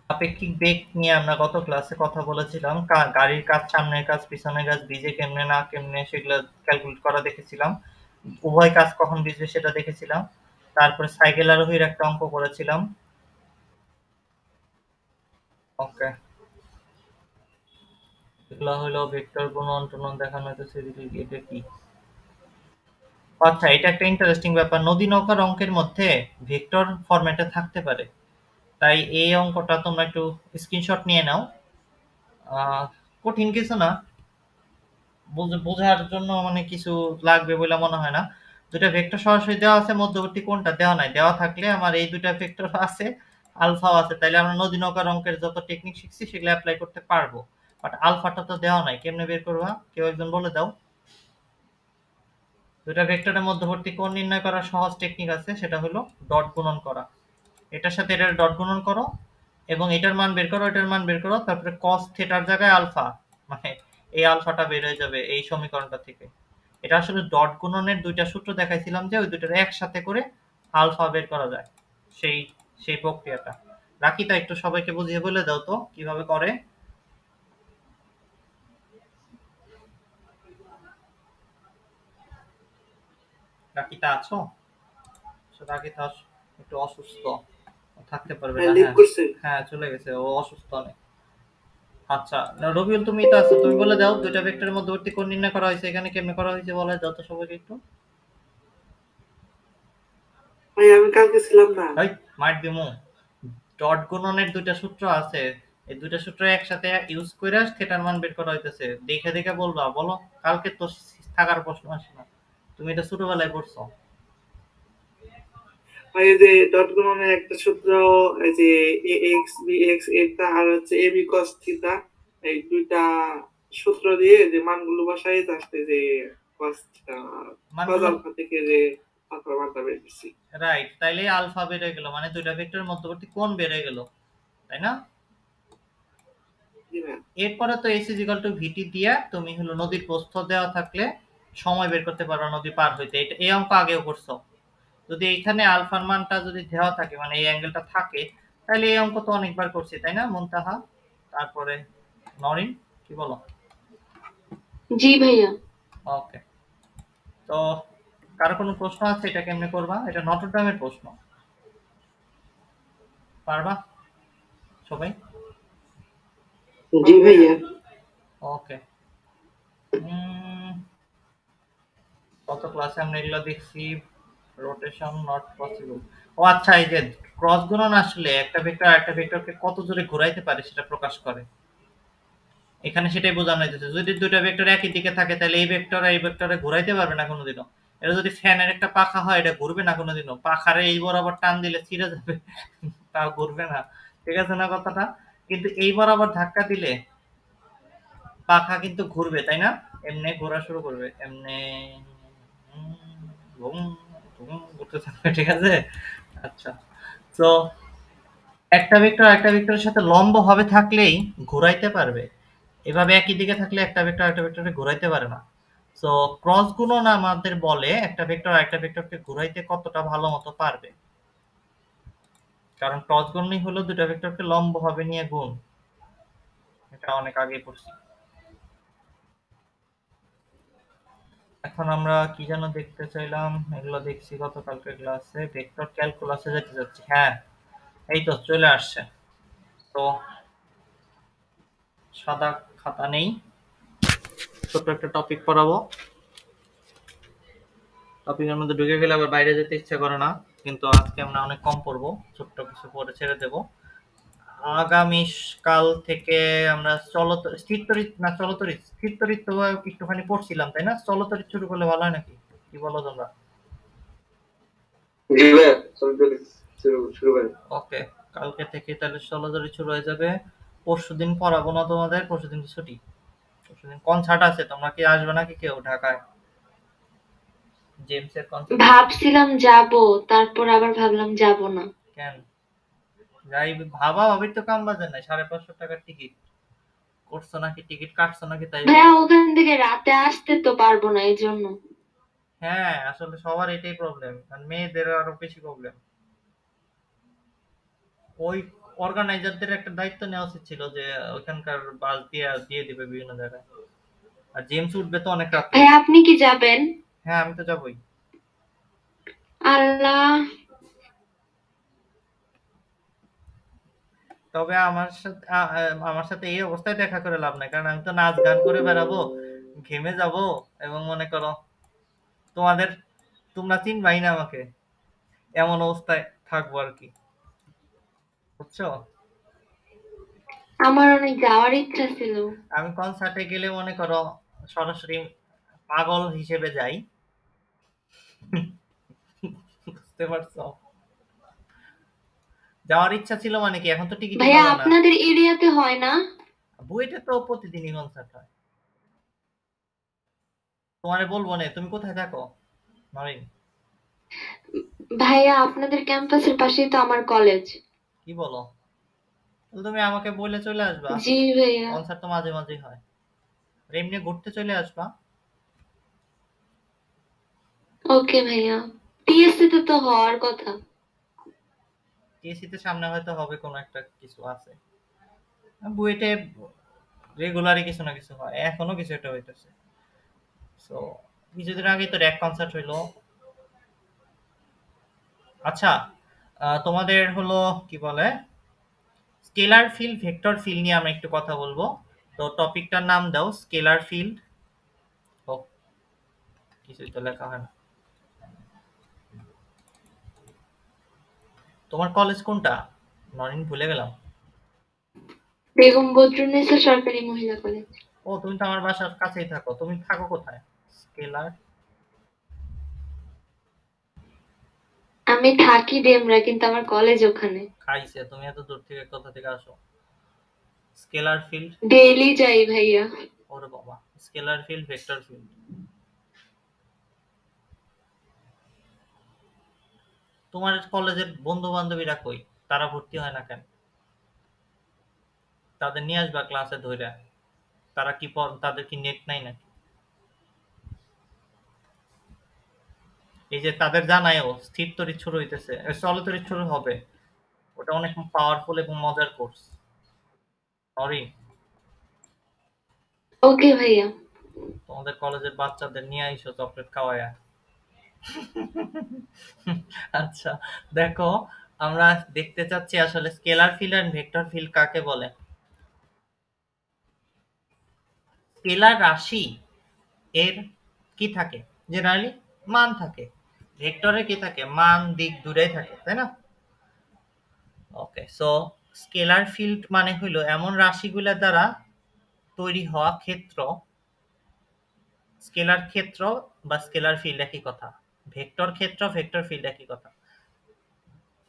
আপেক্ষিক বেগ নিয়ে আমরা গত ক্লাসে কথা বলেছিলাম গাড়ির কাজ, সামনের কাজ, পিছনের কাজ বিজে কেমনে, না কেমনে সেগুলো ক্যালকুলেট করা দেখেছিলাম। উভয় কাজ কখন বিজবে সেটা দেখেছিলাম। তারপরে সাইকেল আরোহীর একটা অঙ্ক করেছিলাম। ওকে। এগুলো হলো ভেক্টর গুণন টুনন দেখানো হইতেছে এটা কি? আচ্ছা এটা একটা ইন্টারেস্টিং ব্যাপার। নদী নৌকার অঙ্কের মধ্যে ভেক্টর ফরম্যাটে থাকতে পারে। তাই এই অঙ্কটা তোমরা একটু স্ক্রিনশট নিয়ে নাও। কঠিন কিছু না। বুঝ- বোঝার জন্য মানে কিছু লাগবে বলে মনে হয় না। দুটা ভেক্টর সরাসরি দেওয়া আছে, মধ্যবর্তী কোনটা দেওয়া নাই? দেওয়া থাকলে আমার এই দুটা ভেক্টর আছে, আলফাও আছে, তাইলে আমরা নদী নৌকার অঙ্কের যত টেকনিক শিখছি, সেগুলো অ্যাপ্লাই করতে পারব। বাট আলফাটা তো দেওয়া নাই, কেমনে বের করবা? কেউ একজন বলে দাও। দুটা ভেক্টরের মধ্যবর্তী কোণ নির্ণয় করার সহজ টেকনিক আছে, সেটা হলো ডট গুণন করা। এটার সাথে এটার ডট গুণন করো, এবং এটার মান বের করো, এটার মান বের করো, তারপরে কস থেটার জায়গায় আলফা মানে এই আলফাটা বের হয়ে যাবে এই সমীকরণটা থেকে। এটা আসলে ডট গুণনের দুইটা সূত্র দেখাইছিলাম যে ওই দুইটার একসাথে করে আলফা বের করা যায় সেই সেই প্রক্রিয়াটা। রাকিতা একটু সবাইকে বুঝিয়ে বলে দাও তো কীভাবে করে? রাকিতা আছো? আচ্ছা, রাকিতা একটু অসুস্থ থাকতে পারবে হ্যাঁ। করছে। হ্যাঁ চলে গেছে ও অসুস্থ অনেক। আচ্ছা রবিউল তুমি তো আছো তুমি বলে দাও দুইটা ভেক্টরের মধ্যবর্তী কোণ নির্ণয় করা হয়েছে এখানে কেমনে করা হয়েছে বলা সবাইকে একটু। ভাই আমি কালকে ছিলাম না। ভাই মাইট দিমু। ডট গুণনের দুইটা সূত্র আছে এই দুইটা সূত্র একসাথে ইউজ করে থিটার মান বের করা হইতেছে। দেখে দেখে বলবা বলো কালকে তো থাকার প্রশ্ন আসে না। তুমি এটা ছোটবেলায় পড়ছো এই যে ডট গুণনের একটা সূত্র এই যে এ এক্স বি এক্স এটা আর হচ্ছে এ বি কস থিটা এই দুইটা সূত্র দিয়ে যে মানগুলো বসাই আসতে যে কস থিটা কস আলফা থেকে যে মানটা বের করছি। রাইট তাইলে আলফা বের হয়ে গেল মানে দুইটা ভেক্টরের মধ্যবর্তী কোণ বের হয়ে গেল তাই না? এরপরে তো এস ইজিক্যাল টু ভিটি দিয়া তুমি হলো নদীর প্রস্থ দেওয়া থাকলে সময় বের করতে পারো নদী পার হইতে। এটা এই অঙ্ক আগেও করছ। যদি এইখানে আলফার মানটা যদি দেওয়া থাকে মানে এই অ্যাঙ্গেলটা থাকে তাহলে এই অঙ্ক তো অনেকবার করছি তাই না মুনতাহা? তারপরে নরিন কি বলো? জি ভাইয়া। ওকে। তো কারও কোনো প্রশ্ন আছে? এটা কেমনে করবা? এটা নটরডামের প্রশ্ন। পারবা? সবাই? জি ভাইয়া। ওকে। কত ক্লাসে আমরা এগুলো দেখছি? রোটেশন নট পসিবল ও আচ্ছা এই যে ক্রস গুণন আসলে একটা ভেক্টর একটা ভেক্টরকে কত জোরে ঘোরাইতে পারে সেটা প্রকাশ করে? এখানে সেটাই বোঝানো হয়েছে যদি দুইটা ভেক্টর একই দিকে থাকে, তাহলে এই ভেক্টর এই ভেক্টরে ঘুরাইতে পারবে না কোনোদিনও। এটা যদি ফ্যানের একটা পাখা হয়, এটা ঘুরবে না কোনোদিনও। পাখারে এই বরাবর টান দিলে ছিঁড়ে যাবে, তাও ঘুরবে না। ঠিক আছে না কথাটা? কিন্তু এই বরাবর ধাক্কা দিলে পাখা কিন্তু ঘুরবে, তাই না? এমনি ঘোরা শুরু করবে, এমনি ঘুম ঘুরতে থাকবে ঠিক আছে? আচ্ছা। তো একটা ভেক্টর একটা ভেক্টরের সাথে লম্ব হবে থাকলেই ঘোরাইতে পারবে। এভাবে একই দিকে থাকলে একটা ভেক্টর একটা ভেক্টরে ঘোরাইতে পারে না। তো ক্রস গুণন আমাদের বলে একটা ভেক্টর আরেকটা ভেক্টরকে ঘুরাইতে কতটা ভালো মতো পারবে? কারণ ক্রস গুণই হলো দুটো ভেক্টরকে লম্ব হবে নিয়ে গুণ। এটা অনেক আগে পড়ছি। এখন আমরা কি যেন দেখতে চাইলাম? এগুলো দেখছি গতকালকে ক্লাসে ভেক্টর ক্যালকুলাসে যেতে যাচ্ছি। হ্যাঁ এই তো চলে আসছে। তো সাদা খাতা নেই। ছোট্ট একটা টপিক পড়াবো। টপিকের মধ্যে ঢুকে গেলে আবার বাইরে যেতে ইচ্ছে করে না। কিন্তু আজকে আমরা অনেক কম পড়ব। ছোট্ট কিছু পরে ছেড়ে দেব। আগামী কাল থেকে আমরা চলত স্থিরতরিত না চলতরিত স্থিরতরিত তো একটুখানি পড়ছিলাম তাই না? চলতরিত শুরু করলে ভালো হয় নাকি? কি বলো তোমরা? ওকে কালকে থেকে তাহলে চলতরিত শুরু হয়ে যাবে। পরশু দিন পড়াবো না তোমাদের পরশু দিন ছুটি? পরশু দিন কনসার্ট আছে? তোমরা কি আসবে নাকি কেউ ঢাকায়? জেমসের কনসার্ট ভাবছিলাম যাব তারপর আবার ভাবলাম যাব না। কেন? যাই ভাবা ভাবির তো কাম বাজে নাই সাড়ে পাঁচশো টাকার টিকিট করছ নাকি টিকিট কাটছো নাকি তাই ভাইয়া ওখান থেকে রাতে আসতে তো পারব না এই জন্য। হ্যাঁ আসলে সবার এটাই প্রবলেম আর মেয়েদের আরও বেশি প্রবলেম ওই অর্গানাইজারদের একটা দায়িত্ব নেওয়া উচিত ছিল যে ওইখানকার বাস দিয়ে দিয়ে দিবে বিভিন্ন জায়গায়। আর জেমস উঠবে তো অনেক রাতে আপনি কি যাবেন? হ্যাঁ আমি তো যাবোই। আল্লাহ। তবে আমার সাথে আমার সাথে এই অবস্থায় দেখা করে লাভ নাই। কারণ আমি তো নাচ গান করে বেড়াবো ঘেমে যাব এবং মনে করো তোমাদের তোমরা চিনবাই না আমাকে। এমন অবস্থায় থাকব আর কি। বুঝছ? আমার অনেক যাওয়ার ইচ্ছা ছিল। আমি কনসার্টে গেলে মনে করো সরাসরি পাগল হিসেবে যাই। বুঝতে পারছ? যাওয়ার ইচ্ছা ছিল মানে কি? এখন তো টিকিট ভাইয়া আপনাদের এরিয়াতে হয় না? বুয়েটে তো প্রতিদিনই কনসার্ট হয়। তোমারে বলব না তুমি কোথায় থাকো? নরিন। ভাইয়া আপনাদের ক্যাম্পাসের পাশেই তো আমার কলেজ। কি বলো? তুমি আমাকে বলে চলে আসবা। জি ভাইয়া। কনসার্ট তো মাঝে মাঝে হয়। এমনি ঘুরতে চলে আসবা। ওকে ভাইয়া। টিএসসি তে তো হওয়ার কথা। টিএসসি তে সামনে হয়তো হবে কোনো একটা কিছু আছে। বুয়েটে রেগুলারই কিছু না কিছু হয়, এখনও কিছু একটা হইতেছে। সো কিছুদিন আগে তো র্যাক কনসার্ট হইল। আচ্ছা তোমাদের হলো কি বলে স্কেলার ফিল্ড ভেক্টর ফিল্ড নিয়ে আমরা একটু কথা বলব। তো টপিকটার নাম দাও স্কেলার ফিল্ড কিছুই তো লেখা হয় না। তোমার কলেজ কোনটা? নরিন ভুলে গেলাম। বেগম বদরুন্নেসা সরকারি মহিলা কলেজ ও তুমি তো আমার বাসার কাছেই থাকো। তুমি থাকো কোথায়? স্কেলার আমি থাকি ডেমরা কিন্তু আমার কলেজ ওখানে। খাইছে তুমি এত দূর থেকে কোথা থেকে আসো? স্কেলার ফিল্ড ডেইলি যাই ভাইয়া। ওরে বাবা স্কেলার ফিল্ড ভেক্টর ফিল্ড তোমার কলেজের বন্ধু বান্ধবীরা কই? তারা ভর্তি হয় না কেন? তাদের নিয়ে আসবা ক্লাসে ধরে তারা কি তাদের কি নেট নাই নাকি? এই যে তাদের জানায়ও স্থির তরি শুরু হইতেছে। চলতরি শুরু হবে। ওটা অনেক পাওয়ারফুল এবং মজার কোর্স সরি ওকে ভাইয়া। তোমাদের কলেজের বাচ্চাদের নিয়ে আইসো চকলেট খাওয়ায়া। আচ্ছা দেখো, আমরা দেখতে চাচ্ছি আসলে scalar field and vector field কাকে বলে? স্কেলার রাশি এর কি থাকে? জেনারেলি মান থাকে। ভেক্টরে কি থাকে? মান দিক দূরে থাকে, তাই না? ওকে সো স্কেলার ফিল্ড মানে হলো এমন রাশিগুলোর দ্বারা তৈরি হওয়া ক্ষেত্র স্কেলার ক্ষেত্র বা স্কেলার ফিল্ড একই কথা। ভেক্টর ক্ষেত্র, ভেক্টর ফিল্ড একই কথা।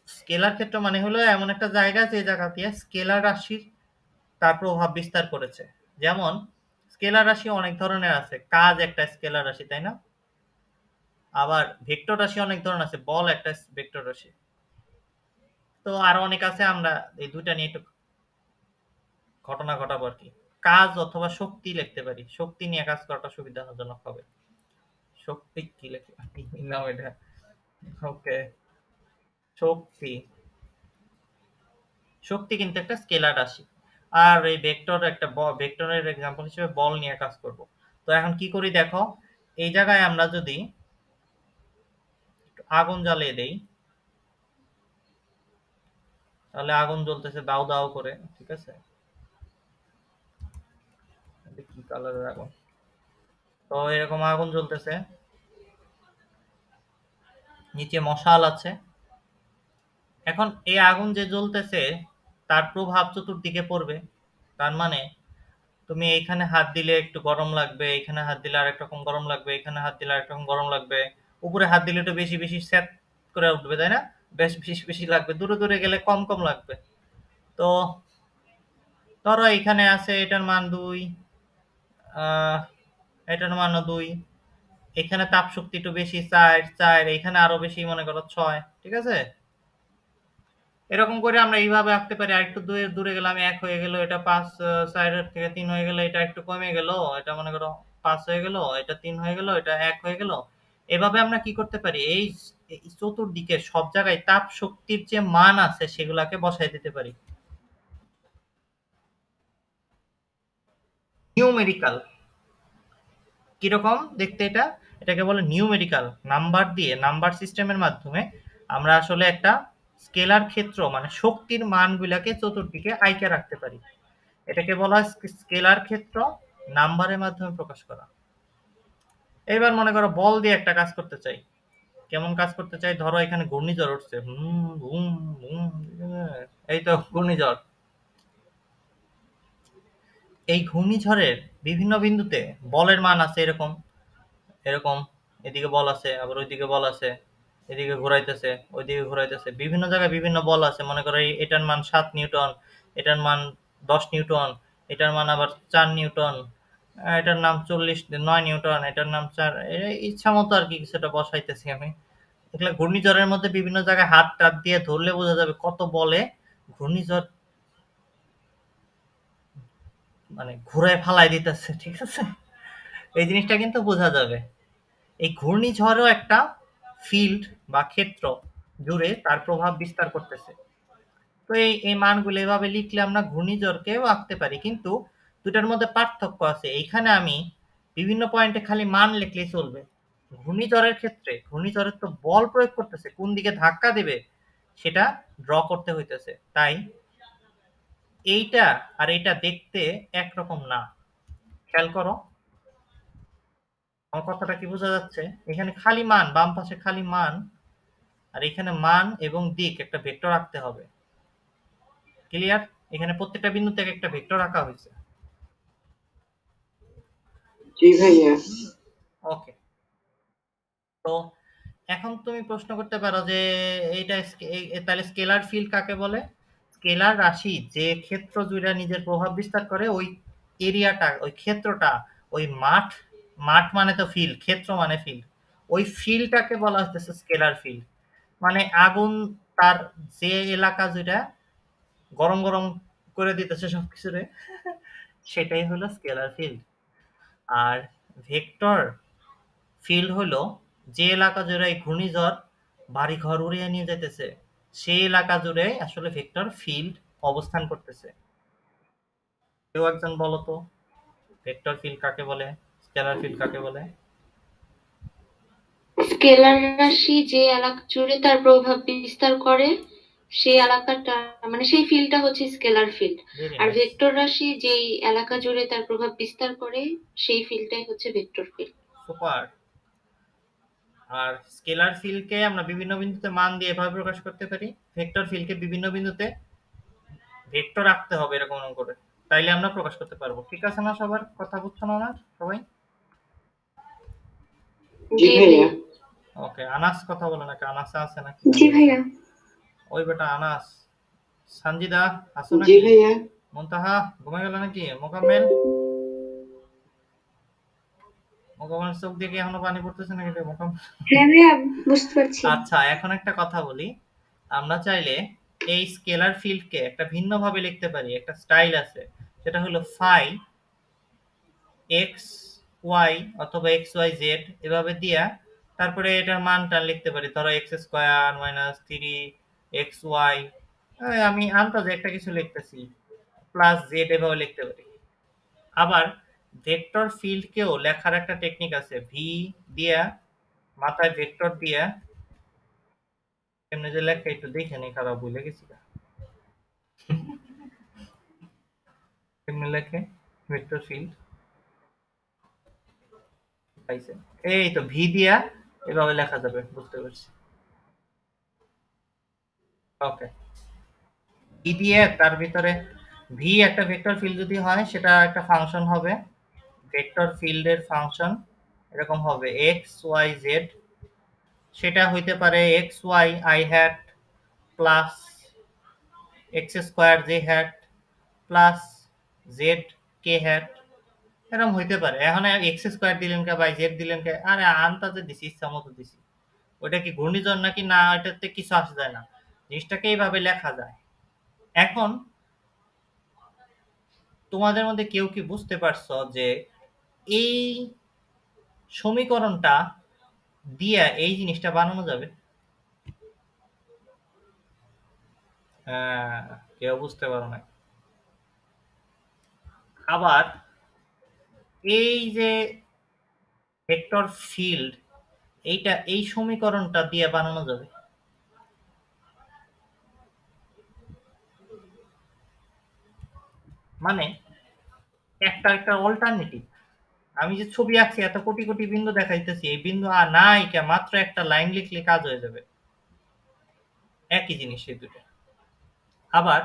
স্কেলার ক্ষেত্র মানে হলো এমন একটা জায়গা যে জায়গা দিয়ে স্কেলার রাশির তার প্রভাব বিস্তার করেছে। যেমন, স্কেলার রাশি অনেক ধরনের আছে। কাজ একটা স্কেলার রাশি, তাই না? আবার ভেক্টর রাশি অনেক ধরনের আছে। বল একটা ভেক্টর রাশি। তো আরও অনেক আছে, আমরা এই দুইটা নিয়ে একটু ঘটনা ঘটাবো আর কি। কাজ অথবা শক্তি লিখতে পারি। শক্তি নিয়ে কাজ করাটা সুবিধাজনক হবে। শক্তি কি নাও এটা ওকে শক্তি শক্তি কিন্তু একটা স্কেলার রাশি। আর এই ভেক্টর একটা ভেক্টরের এক্সাম্পল হিসেবে বল নিয়ে কাজ করব। তো এখন কি করি দেখো, এই জায়গায় আমরা যদি আগুন জ্বালিয়ে দেই, তাহলে আগুন জ্বলতেছে দাও দাও করে, ঠিক আছে? কি কালারের আগুন? তো এরকম আগুন জ্বলতেছে। নিচে মশাল আছে। এখন এই আগুন যে জ্বলতেছে, তার প্রভাব চতুর্দিকে পড়বে। তার মানে তুমি এইখানে হাত দিলে একটু গরম লাগবে, এখানে হাত দিলে আরেক রকম গরম লাগবে, এখানে হাত দিলে আরেক রকম গরম লাগবে। উপরে হাত দিলে একটু বেশি বেশি সেট করে উঠবে, তাই না? বেশ বেশি বেশি লাগবে, দূরে দূরে গেলে কম কম লাগবে। তো ধরো এখানে আছে এটার মান দুই এটার মানও দুই। এখানে তাপ শক্তি একটু বেশি, চার চার, এখানে আরও বেশি, মনে করো ছয়, ঠিক আছে? এরকম করে আমরা এইভাবে আঁকতে পারি। আরেকটু দূরে দূরে গেলাম, এক হয়ে গেল, এটা পাঁচ চারের থেকে তিন হয়ে গেল, এটা একটু কমে গেল, এটা মনে করো পাঁচ হয়ে গেল, এটা তিন হয়ে গেল, এটা এক হয়ে গেল। এভাবে আমরা কি করতে পারি? এই চতুর্দিকে সব জায়গায় তাপ শক্তির যে মান আছে, সেগুলাকে বসাই দিতে পারি। নিউমেরিক্যাল কীরকম? দেখতে এটা, এটাকে বলে নিউ নিউমেরিক্যাল নাম্বার দিয়ে নাম্বার সিস্টেমের মাধ্যমে আমরা আসলে একটা স্কেলার ক্ষেত্র মানে শক্তির মানগুলাকে চতুর্দিকে আইকে রাখতে পারি। এটাকে বলা হয় স্কেলার ক্ষেত্র নাম্বারের মাধ্যমে প্রকাশ করা। এবার মনে করো বল দিয়ে একটা কাজ করতে চাই। কেমন কাজ করতে চাই? ধরো এখানে ঘূর্ণিঝড় উঠছে। হুম হুম, এই তো ঘূর্ণিঝড়। এই ঘূর্ণিঝড়ের বিভিন্ন বিন্দুতে বলের মান আছে এরকম। এরকম, এদিকে বল আছে, আবার ওইদিকে বল আছে, এদিকে ঘোরাইতেছে, ওইদিকে ঘোরাইতেছে। বিভিন্ন জায়গায় বিভিন্ন বল আছে। মনে করো এটার মান সাত নিউটন, এটার মান দশ নিউটন, এটার মান আবার চার নিউটন এটার নাম চল্লিশ, নয় নিউটন, এটার নাম চার ইচ্ছা মতো আর কি কিছুটা বসাইতেছি আমি। এগুলো ঘূর্ণিঝড়ের মধ্যে বিভিন্ন জায়গায় হাত টাত দিয়ে ধরলে বোঝা যাবে কত বলে ঘূর্ণিঝড় মানে ঘুরে ফালাই দিতেছে, ঠিক আছে? এই জিনিসটা কিন্তু বোঝা যাবে। এই ঘূর্ণিঝড়ও একটা ফিল্ড বা ক্ষেত্র জুড়ে তার প্রভাব বিস্তার করতেছে। তো এই এই মানগুলো এভাবে লিখলে আমরা ঘূর্ণিঝড়কেও আঁকতে পারি। কিন্তু দুটার মধ্যে পার্থক্য আছে। এইখানে আমি বিভিন্ন পয়েন্টে খালি মান লিখলেই চলবে। ঘূর্ণিঝড়ের ক্ষেত্রে, ঘূর্ণিঝড়ের তো বল প্রয়োগ করতেছে, কোন দিকে ধাক্কা দেবে সেটা ড্র করতে হইতেছে। তাই এইটা আর এইটা দেখতে একরকম না। খেয়াল করো। আমার কথাটা কি বোঝা যাচ্ছে? এখানে খালি মান বাম পাশে খালি মান আর এখানে মান এবং দিক একটা ভেক্টর রাখতে হবে। ক্লিয়ার এখানে প্রত্যেকটা বিন্দু থেকে একটা ভেক্টর রাখা হয়েছে। ওকে তো এখন তুমি প্রশ্ন করতে পারো যে এইটা তাহলে স্কেলার ফিল্ড কাকে বলে? স্কেলার রাশি যে ক্ষেত্র জুড়ে নিজের প্রভাব বিস্তার করে, ওই এরিয়াটা, ওই ক্ষেত্রটা, ওই মাঠ মাঠ মানে তো ফিল্ড ক্ষেত্র মানে ফিল্ড ওই ফিল্ডটাকে বলা হচ্ছে স্কেলার ফিল্ড মানে আগুন তার যে এলাকা যেটা গরম গরম করে দিতেছে সবকিছুরে, সেটাই হলো স্কেলার ফিল্ড আর ভেক্টর ফিল্ড হলো যে এলাকা জুড়ে ঘূর্ণিঝড় বাড়ি ঘর উড়িয়ে নিয়ে যেতেছে সেই এলাকা জুড়ে আসলে ভেক্টর ফিল্ড অবস্থান করতেছে। কেউ একজন বলো তো ভেক্টর ফিল্ড কাকে বলে স্কেলার ফিল্ড কাকে বলে? স্কেলার রাশি যে এলাকা জুড়ে তার প্রভাব বিস্তার করে সেই এলাকাটা মানে সেই ফিল্ডটা হচ্ছে স্কেলার ফিল্ড। আর ভেক্টর রাশি যেই এলাকা জুড়ে তার প্রভাব বিস্তার করে সেই ফিল্ডটাই হচ্ছে ভেক্টর ফিল্ড। সুপার আর স্কেলার ফিল্ডকে আমরা বিভিন্ন বিন্দুতে মান দিয়ে এভাবে প্রকাশ করতে পারি। ভেক্টর ফিল্ডকে বিভিন্ন বিন্দুতে ভেক্টর রাখতে হবে এরকম করে। তাইলে আমরা প্রকাশ করতে পারব। ঠিক আছে না সবার? কথা বুঝছ না আমার? সবাই? জি ভাইয়া। ওকে আনাস কথা বলে নাকি? আনাস আছে নাকি? জি ভাইয়া। ওই বেটা আনাস। সঞ্জিদা আসো জি নাকি? ভাইয়া। মুনতাহা ঘুমে গেল নাকি? মোকাম্মেল? মোকাম্মেল চোখ দিয়ে এখনও পানি পড়তেছে নাকি মোকাম্মেল হ্যাঁ ভাইয়া বুঝতে পারছি। আচ্ছা এখন একটা কথা বলি। আমরা চাইলে এই স্কেলার ফিল্ডকে একটা ভিন্নভাবে লিখতে পারি একটা স্টাইল আছে। সেটা হলো ফাই এক্স ওয়াই অথবা এক্স ওয়াই জেড এভাবে দিয়া তারপরে এটার মানটা লিখতে পারি। ধরো x square minus three x y আমি আন্দাজে একটা কিছু লিখতেছি প্লাস জেড এভাবে লিখতে পারি। আবার ভেক্টর ফিল্ডকেও লেখার একটা টেকনিক আছে। ভি দিয়া, মাথায় ভেক্টর দিয়া কেমনে যে লেখা, একটু দেখে নি খারাপ ভুলে গেছি গা। কেমনে লেখে, ভেক্টর ফিল্ড। পাইছে। এই তো ভি দিয়া, এভাবে লেখা যাবে, বুঝতে পারছি। ওকে ভি দিয়ে, তার ভিতরে ভি একটা ভেক্টর ফিল্ড যদি হয়, সেটা একটা ফাংশন হবে। ভেক্টর ফিল্ডের ফাংশন এরকম হবে এক্স ওয়াই জেড সেটা হইতে পারে x y i hat plus x square j hat plus z k hat এরকম হইতে পারে। এখন এক্স স্কোয়ার দিলেন কে বাই জেড দিলেন কে? আরে আনতাতে দিছি, ইচ্ছা মতো দিছি। ওটা কি ঘূর্ণিঝড় নাকি? না ওটাতে কিছু আসা যায় না। জিনিসটাকে এইভাবে লেখা যায়। এখন তোমাদের মধ্যে কেউ কি বুঝতে পারছ যে এই সমীকরণটা দিয়া এই জিনিসটা বানানো যাবে। কেউ বুঝতে পারো না আবার এই যে ভেক্টর ফিল্ড, এইটা এই সমীকরণটা দিয়ে বানানো যাবে। মানে একটা একটা অল্টারনেটিভ আমি যে ছবি আঁকছি, এত কোটি কোটি বিন্দু দেখাইতেছি, এই বিন্দু আর নাই কে মাত্র একটা লাইন লিখলে কাজ হয়ে যাবে। একই জিনিস এই দুটো। আবার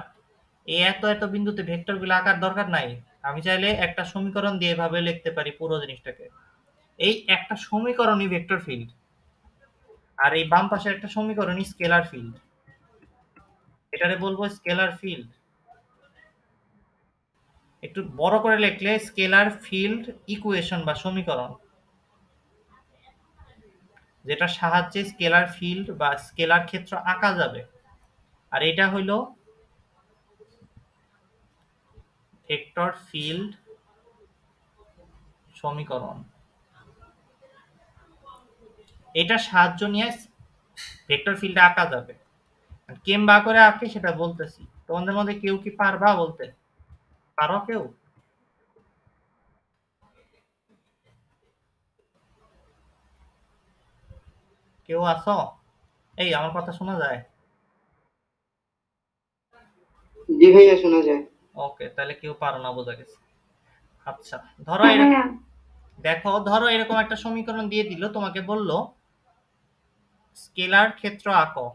এই এত এত বিন্দুতে ভেক্টরগুলো আঁকার দরকার নাই। আমি চাইলে একটা সমীকরণ দিয়ে এভাবে লিখতে পারি পুরো জিনিসটাকে। এই একটা সমীকরণই ভেক্টর ফিল্ড। আর এই বাম পাশে একটা সমীকরণই স্কেলার ফিল্ড। এটারে বলব স্কেলার ফিল্ড। একটু বড় করে লিখলে স্কেলার ফিল্ড ইকুয়েশন বা সমীকরণ। যেটা সাহায্যে স্কেলার ফিল্ড বা স্কেলার ক্ষেত্র আঁকা যাবে। আর এটা হইল ভেক্টর ফিল্ড সমীকরণ। এটা সাহায্য নিয়ে ভেক্টর ফিল্ড আঁকা যাবে। কেম বা করে আঁকে সেটা বলতেছি। তোমাদের মধ্যে কেউ কি পারবা বলতে? পারো কেউ কেউ আসো এই আমার কথা শোনা যায়? জি ভাইয়া শোনা যায়। ওকে তাহলে কেউ পারো না বোঝা গেছে। আচ্ছা ধরো হ্যাঁ এরকম দেখো ধরো এরকম একটা সমীকরণ দিয়ে দিল তোমাকে বলল স্কেলার ক্ষেত্র আঁকো।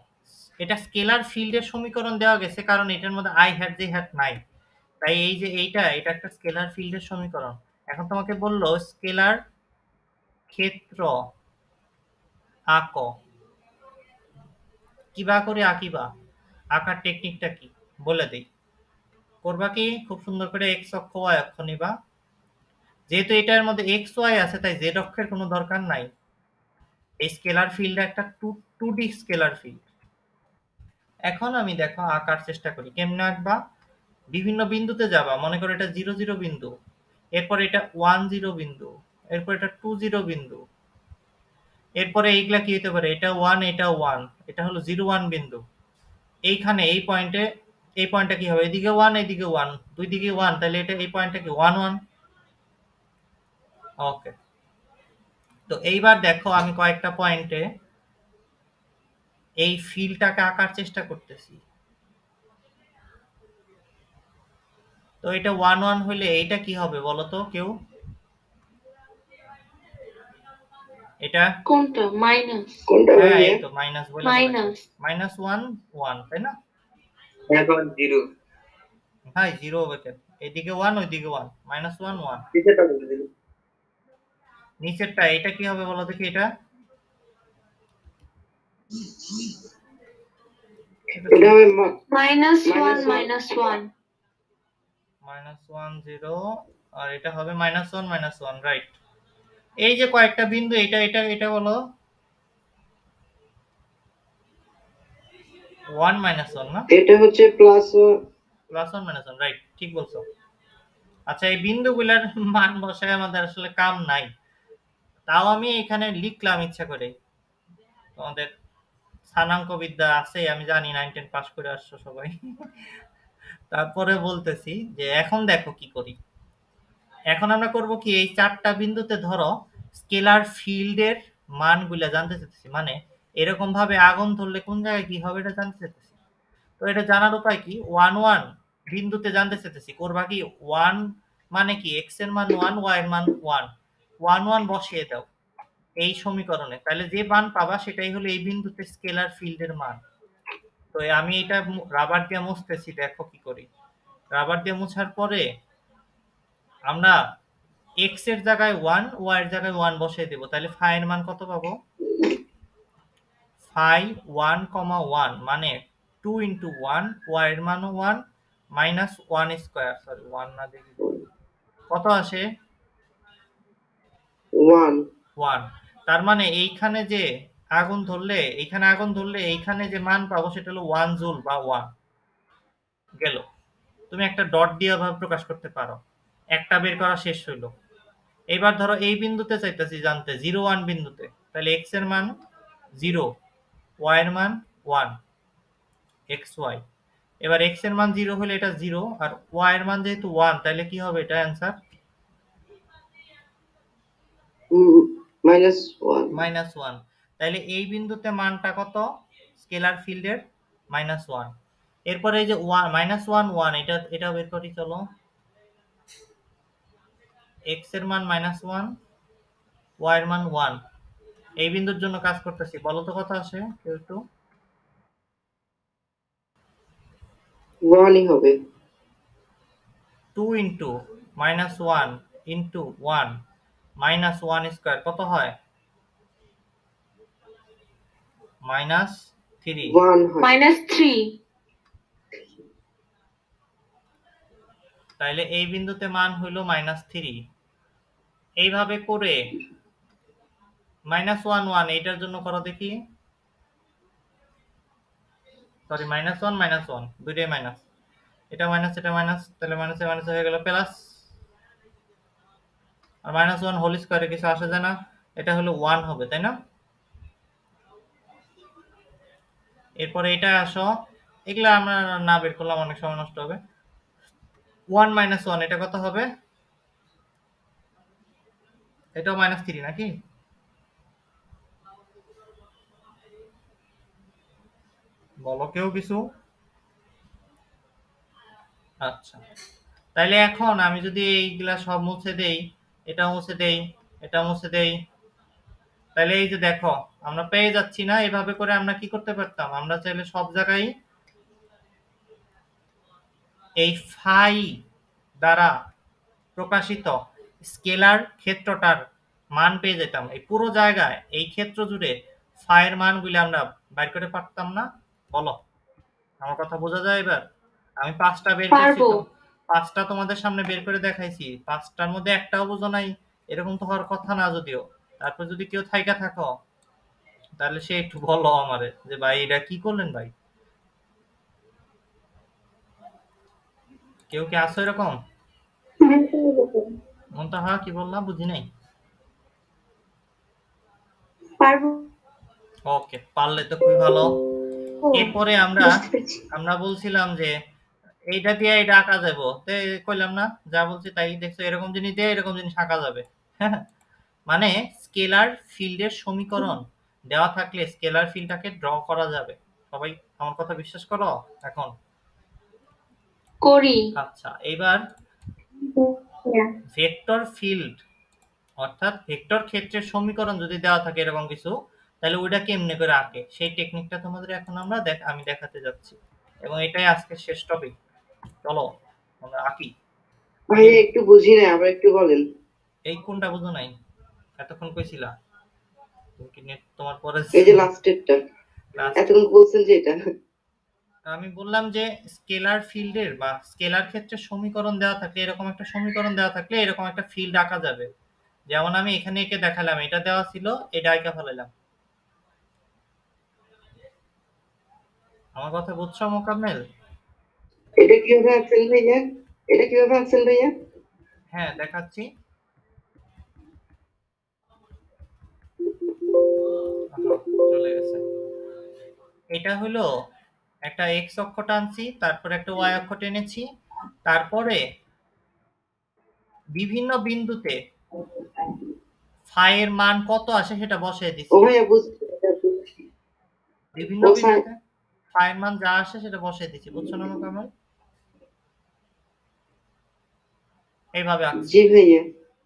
এটা স্কেলার ফিল্ডের সমীকরণ দেওয়া গেছে কারণ এটার মধ্যে আই হ্যাট যে হ্যাট নাই। তাই এই যে এইটা, এটা একটা স্কেলার ফিল্ডের সমীকরণ। এখন তোমাকে বলল স্কেলার ক্ষেত্র আঁকো। কিবা করে আঁকিবা আঁকার টেকনিকটা কি? বলে দেই। করবা কি? খুব সুন্দর করে এক্স অক্ষ ওয়াই অক্ষ নিবা। যেহেতু এটার মধ্যে এক্স ওয়াই আছে, তাই জেড অক্ষের কোনো দরকার নাই। এই স্কেলার ফিল্ড একটা two two D scalar field এখন আমি দেখো আঁকার চেষ্টা করি। কেমনে আঁকবা? বিভিন্ন বিন্দুতে যাবা। মনে করো এটা জিরো জিরো বিন্দু, এরপর এটা ওয়ান জিরো বিন্দু, এরপর এটা টু জিরো বিন্দু, এরপরে এইগুলা কি হতে পারে? এটা ওয়ান এটা ওয়ান, এটা হলো জিরো ওয়ান বিন্দু। এইখানে এই পয়েন্টে এই পয়েন্টটা কি হবে? এদিকে ওয়ান এদিকে ওয়ান, দুই দিকে ওয়ান, তাহলে এটা এই পয়েন্টটা কি? One one. ওকে তো এইবার দেখো আমি কয়েকটা পয়েন্টে এই ফিলটাকে আঁকার চেষ্টা করতেছি। তো এটা ওয়ান ওয়ান হলে এইটা কি হবে বলো তো কেউ? এটা? কোনটা? মাইনাস কোনটা হ্যাঁ এই তো মাইনাস বলে মাইনাস মাইনাস ওয়ান ওয়ান তাই না? এখন জিরো হ্যাঁ জিরো হবে কেন? এদিকে ওয়ান ওইদিকে ওয়ান মাইনাস ওয়ান ওয়ান নিচেরটা বলে দিন নিচেরটা এটা কি হবে বলো দেখি এটা? এটা হবে minus one minus one minus one zero আর এটা হবে minus one minus one right. এই যে কয়েকটা বিন্দু এটা এটা এটা বলো ওয়ান মাইনাস ওয়ান না? এটা হচ্ছে plus plus one minus one right ঠিক বলছো। আচ্ছা এই বিন্দুগুলার মান বসায় আমাদের আসলে কাম নাই। তাও আমি এখানে লিখলাম ইচ্ছা করে। তোমাদের স্থানাঙ্ক বিদ্যা আছে আমি জানি নাইন টেন পাস করে আসছো সবাই। তারপরে বলতেছি যে এখন দেখো কি করি। এখন আমরা করব কি, এই চারটা বিন্দুতে ধরো স্কেলার ফিল্ডের মানগুলা জানতে চাইতেছি। মানে এরকম ভাবে আগুন ধরলে কোন জায়গায় কি হবে এটা জানতে চাইতেছি। তো এটা জানার উপায় কি ওয়ান ওয়ান বিন্দুতে জানতে চাইতেছি, করবা কি ওয়ান মানে কি এক্সের মান ওয়ান ওয়াই এর মান ওয়ান ওয়ান ওয়ান বসিয়ে দাও এই সমীকরণে। তাহলে যে মান পাবা সেটাই হলো এই বিন্দুতে স্কেলার ফিল্ডের মান। তো আমি এটা রাবার দিয়ে মুছতেছি দেখো কি করি। রাবার দিয়ে মুছার পরে আমরা এক্সের জায়গায় ওয়ান ওয়াই এর জায়গায় ওয়ান বসিয়ে দেবো। তাহলে ফাই এর মান কত পাবো? ফাই ওয়ান কমা ওয়ান মানে টু ইন্টু ওয়ান ওয়াই এর মানও one minus one square sorry one না দেখি। কত আসে? ওয়ান ওয়ান তার মানে এইখানে যে আগুন ধরলে এইখানে আগুন ধরলে এইখানে যে মান পাবো সেটা হলো ওয়ান জুল বা ওয়ান গেল। তুমি একটা ডট দিয়ে ভাবে প্রকাশ করতে পারো। একটা বের করা শেষ হইল। এবার ধরো এই বিন্দুতে চাইতেছি জানতে জিরো ওয়ান বিন্দুতে। তাহলে এক্সের মান জিরো ওয়াই এর মান ওয়ান এক্স ওয়াই এবার এক্সের মান জিরো হলে এটা জিরো আর ওয়াই এর মান যেহেতু ওয়ান তাহলে কি হবে এটা answer minus one minus one তাহলে এই বিন্দুতে মানটা কত? স্কেলার ফিল্ডের মাইনাস ওয়ান এরপরে এই যে ওয়ান মাইনাস ওয়ান ওয়ান এটা এটা বের করি চলো। এক্সের মান মাইনাস ওয়ান ওয়াই এর মান ওয়ান এই বিন্দুর জন্য কাজ করতেছি। বলো তো কথা আছে কেউ একটু? ওয়ানই হবে। Two into minus one into one minus one square কত হয়? Minus three. Minus three. তাইলে এই বিন্দুতে মান হইল মাইনাস থ্রি। এইভাবে করে মাইনাস ওয়ান ওয়ান এইটার জন্য করো দেখি। Sorry minus one minus one দুইটাই মাইনাস। এটা মাইনাস এটা মাইনাস তাহলে মাইনাসে মাইনাস হয়ে গেল প্লাস। আর মাইনাস ওয়ান হোল স্কোয়ারে কিছু আসে যায় না এটা হলো ওয়ান হবে তাই না? এরপরে এটা আসো। এগুলো আমরা না বের করলাম, অনেক সময় নষ্ট হবে। ওয়ান মাইনাস ওয়ান, এটা কত হবে? এটাও মাইনাস থ্রি নাকি? বলো কেউ কিছু? আচ্ছা। তাইলে এখন আমি যদি এইগুলা সব মুছে দেই, এটা মুছে দেই, এটা মুছে দেই তাহলে এই যে দেখো আমরা পেয়ে যাচ্ছি না এভাবে করে আমরা কি করতে পারতাম? আমরা চাইলে সব জায়গায় এই ফাই দ্বারা প্রকাশিত স্কেলার ক্ষেত্রটার মান পেয়ে যেতাম। এই পুরো জায়গায় এই ক্ষেত্র জুড়ে ফায়ের মানগুলি আমরা বাইর করে পারতাম না। বলো আমার কথা বোঝা যায় এবার? আমি পাঁচটা বের করছি পাঁচটা তোমাদের সামনে বের করে দেখাইছি। পাঁচটার মধ্যে একটাও বোঝো নাই। এরকম তো হওয়ার কথা না যদিও। তারপর যদি কেউ থাইকা থাকো তাহলে সে একটু বলো আমারে যে ভাই এটা কি করলেন ভাই? কেউ কি আসো এরকম? মন্তাহা কি বললাম বুঝি নাই? পারব। ওকে পারলে তো খুবই ভালো। এরপরে আমরা আমরা বলছিলাম যে এইটা দিয়ে এটা আঁকা যাব তো কইলাম না যা বলছি তাই দেখছ এরকম জিনিস দিয়ে এরকম জিনিস আঁকা যাবে। মানে স্কেলার ফিল্ডের সমীকরণ দেওয়া থাকলে স্কেলার ফিল্ডটাকে ড্র করা যাবে। সবাই আমার কথা বিশ্বাস করো এখন? করি। আচ্ছা এবার। ভেক্টর ফিল্ড অর্থাৎ ভেক্টর ক্ষেত্রের সমীকরণ যদি দেওয়া থাকে এরকম কিছু তাহলে ওইটা কেমনে করে আঁকে? সেই টেকনিকটা তোমাদের এখন আমরা দেখ আমি দেখাতে যাচ্ছি। এবং এটাই আজকের শেষ টপিক চলো আমরা আঁকি। একটু বুঝি না আবার একটু বলেন। এই কোনটা বুঝো নাই? এতক্ষণ কইছিলা? তুমি কি নেট তোমার পরে এই যে লাস্টেরটা last- এতক্ষণ বলছেন যে এটা। আমি বললাম যে স্কেলার ফিল্ডের বা স্কেলার ক্ষেত্রে সমীকরণ দেওয়া থাকলে এরকম একটা সমীকরণ দেওয়া থাকলে এরকম একটা ফিল্ড আঁকা যাবে। যেমন আমি এখানে একে দেখালাম এটা দেওয়া ছিল এটা আঁকা ফেলাইলাম। আমার কথা বুঝছ মোকাম্মেল? এটা কীভাবে আঁকছেন ভাইয়া? এটা কীভাবে আঁকছেন ভাইয়া? হ্যাঁ দেখাচ্ছি। চলে গেছে। এটা হলো একটা এক্স অক্ষ টানছি তারপরে একটা ওয়াই অক্ষ টেনেছি তারপরে বিভিন্ন বিন্দুতে ফাই এর মান কত আসে সেটা বসিয়ে দিচ্ছি। বিভিন্ন বিন্দুতে ফাই এর মান যা আসে সেটা বসিয়ে দিচ্ছি বুঝছ না মোকাম্মেল এইভাবে আঁকছি।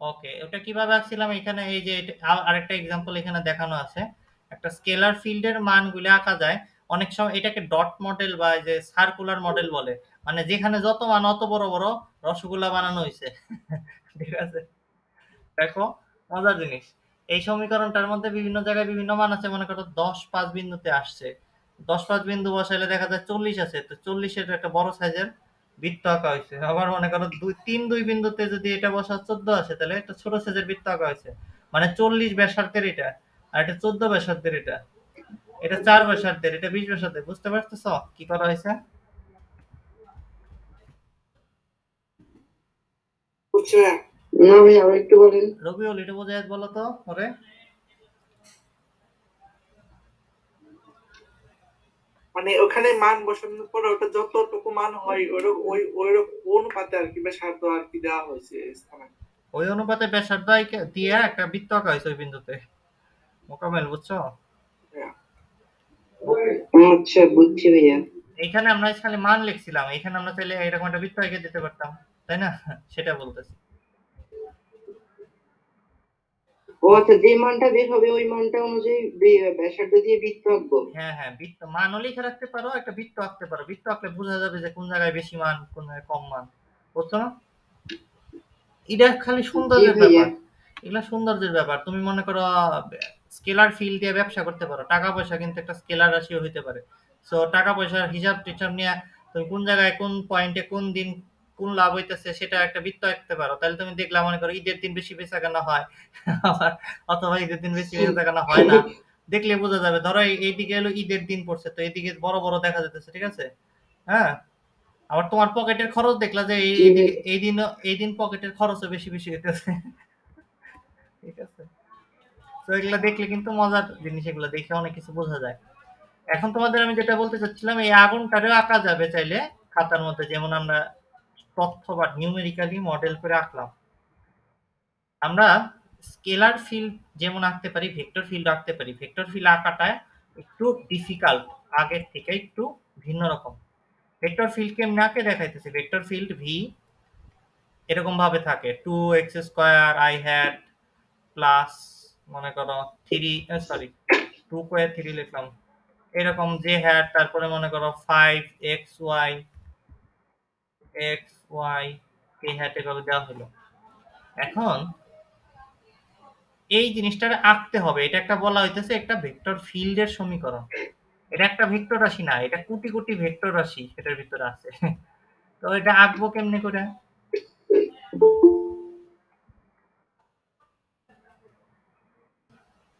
ওকে ওটা কীভাবে আঁকছিলাম? এখানে এই যে আরেকটা এক্সাম্পল এখানে দেখানো আছে। একটা স্কেলার ফিল্ডের মানগুলো আঁকা যায়। অনেক সময় এটাকে ডট মডেল বা যে সার্কুলার মডেল বলে। মানে যেখানে যত মান, অত বড় বড় রসগোল্লা বানানো হয়েছে ঠিক আছে? দেখো, মজার জিনিস। এই সমীকরণটার মধ্যে বিভিন্ন জায়গায় বিভিন্ন মান আছে। মনে করো দশ পাঁচ বিন্দুতে আসছে। দশ পাঁচ বিন্দু বসাইলে দেখা যায় চল্লিশ আছে। তো চল্লিশের একটা বড় সাইজের বৃত্ত আঁকা হয়েছে আবার মনে করো দুই, তিন, দুই বিন্দুতে যদি এটা বসা চোদ্দ আসে, তাহলে একটা ছোট সাইজের বৃত্ত আঁকা হয়েছে মানে চল্লিশ ব্যাসার্ধের এটা। আর এটা চোদ্দ ব্যাসার্ধের এটা। এটা চার ব্যাসার্ধের এটা বিশ ব্যাসার্ধের বুঝতে পারতেছ? কি করা হয়েছে? রবিউল এটা বোঝায় বলো তো ওরে মানে ওখানে মান বসানোর পরে ওটা যতটুকু মান হয় ওরকম ওই ওই অনুপাতে আর কি ব্যাসার্ধ আর কি দেওয়া হয়েছে ওই অনুপাতে ব্যাসার্ধ দিয়ে একটা বৃত্ত আঁকা হয়েছে ওই বিন্দুতে। মোকামেল বুঝছ? আচ্ছা বুঝছি ভাইয়া। এইখানে আমরা খালি মান লিখছিলাম এখানে আমরা চাইলে এরকম একটা বৃত্ত এঁকে দিতে পারতাম তাই না? সেটা বলতেছি। ও আচ্ছা যে মানটা বের হবে ওই মানটা অনুযায়ী ব্যাসার্ধ দিয়ে বৃত্ত আঁকবো। হ্যাঁ হ্যাঁ বৃত্ত মানও লিখে রাখতে পারো একটা বৃত্ত আঁকতে পারো। বৃত্ত আঁকলে বোঝা যাবে যে কোন জায়গায় বেশি মান কোন জায়গায় কম মান বুঝছ না? এটা খালি সৌন্দর্যের ব্যাপার। এগুলা সৌন্দর্যের ব্যাপার। তুমি মনে করো স্কেলার ফিল্ড দিয়ে ব্যবসা করতে পারো। টাকা পয়সা কিন্তু একটা স্কেলার রাশিও হইতে পারে। সো টাকা পয়সার হিসাব টিসাব নিয়ে তুমি কোন জায়গায়, কোন পয়েন্টে কোন দিন কোন লাভ হইতেছে সেটা একটা বৃত্ত আঁকতে পারো। তাহলে তুমি দেখলা মনে করো ঈদের দিন বেশি বেচা কেনা হয়। অথবা ঈদের দিন বেশি বেচা কেনা হয় না। দেখলে বোঝা যাবে, ধরো এই- এইদিকে হলো ঈদের দিন পড়ছে, তো এইদিকে বড় বড় দেখা যেতেছে ঠিক আছে? হ্যাঁ? আবার তোমার পকেটের খরচ দেখলা যে এই দিন এই দিন পকেটের খরচও বেশি বেশি হইতেছে। ঠিক আছে? তো এগুলো দেখলে কিন্তু মজার জিনিস, এগুলো দেখে অনেক কিছু বোঝা যায়। এখন তোমাদের আমি যেটা বলতে চাচ্ছিলাম, এই আগুনটারেও আঁকা যাবে চাইলে খাতার মধ্যে, যেমন আমরা তথ্য বা নিউমেরিক্যালি মডেল করে আঁকলাম। আমরা স্কেলার ফিল্ড যেমন আঁকতে পারি ভেক্টর ফিল্ড আঁকতে পারি। ভেক্টর ফিল্ড আঁকাটা একটু ডিফিকাল্ট আগের থেকে একটু ভিন্ন রকম। ভেক্টর ফিল্ড কেমন আঁকে দেখাইতেছি? ভেক্টর ফিল্ড ভি এরকম ভাবে থাকে। Two x square i hat plus মনে করো three sorry two square three লিখলাম। এরকম যে হ্যাড তারপরে মনে করো five x y x y এই হ্যাট এগুলো দেওয়া হলো। এখন এই জিনিসটা আঁকতে হবে। এটা একটা বলা হইতেছে একটা ভেক্টর ফিল্ডের সমীকরণ। এটা একটা ভেক্টর রাশি না, এটা কোটি কোটি ভেক্টর রাশি এটার ভিতরে আছে। তো এটা আঁকবো কেমনে করে?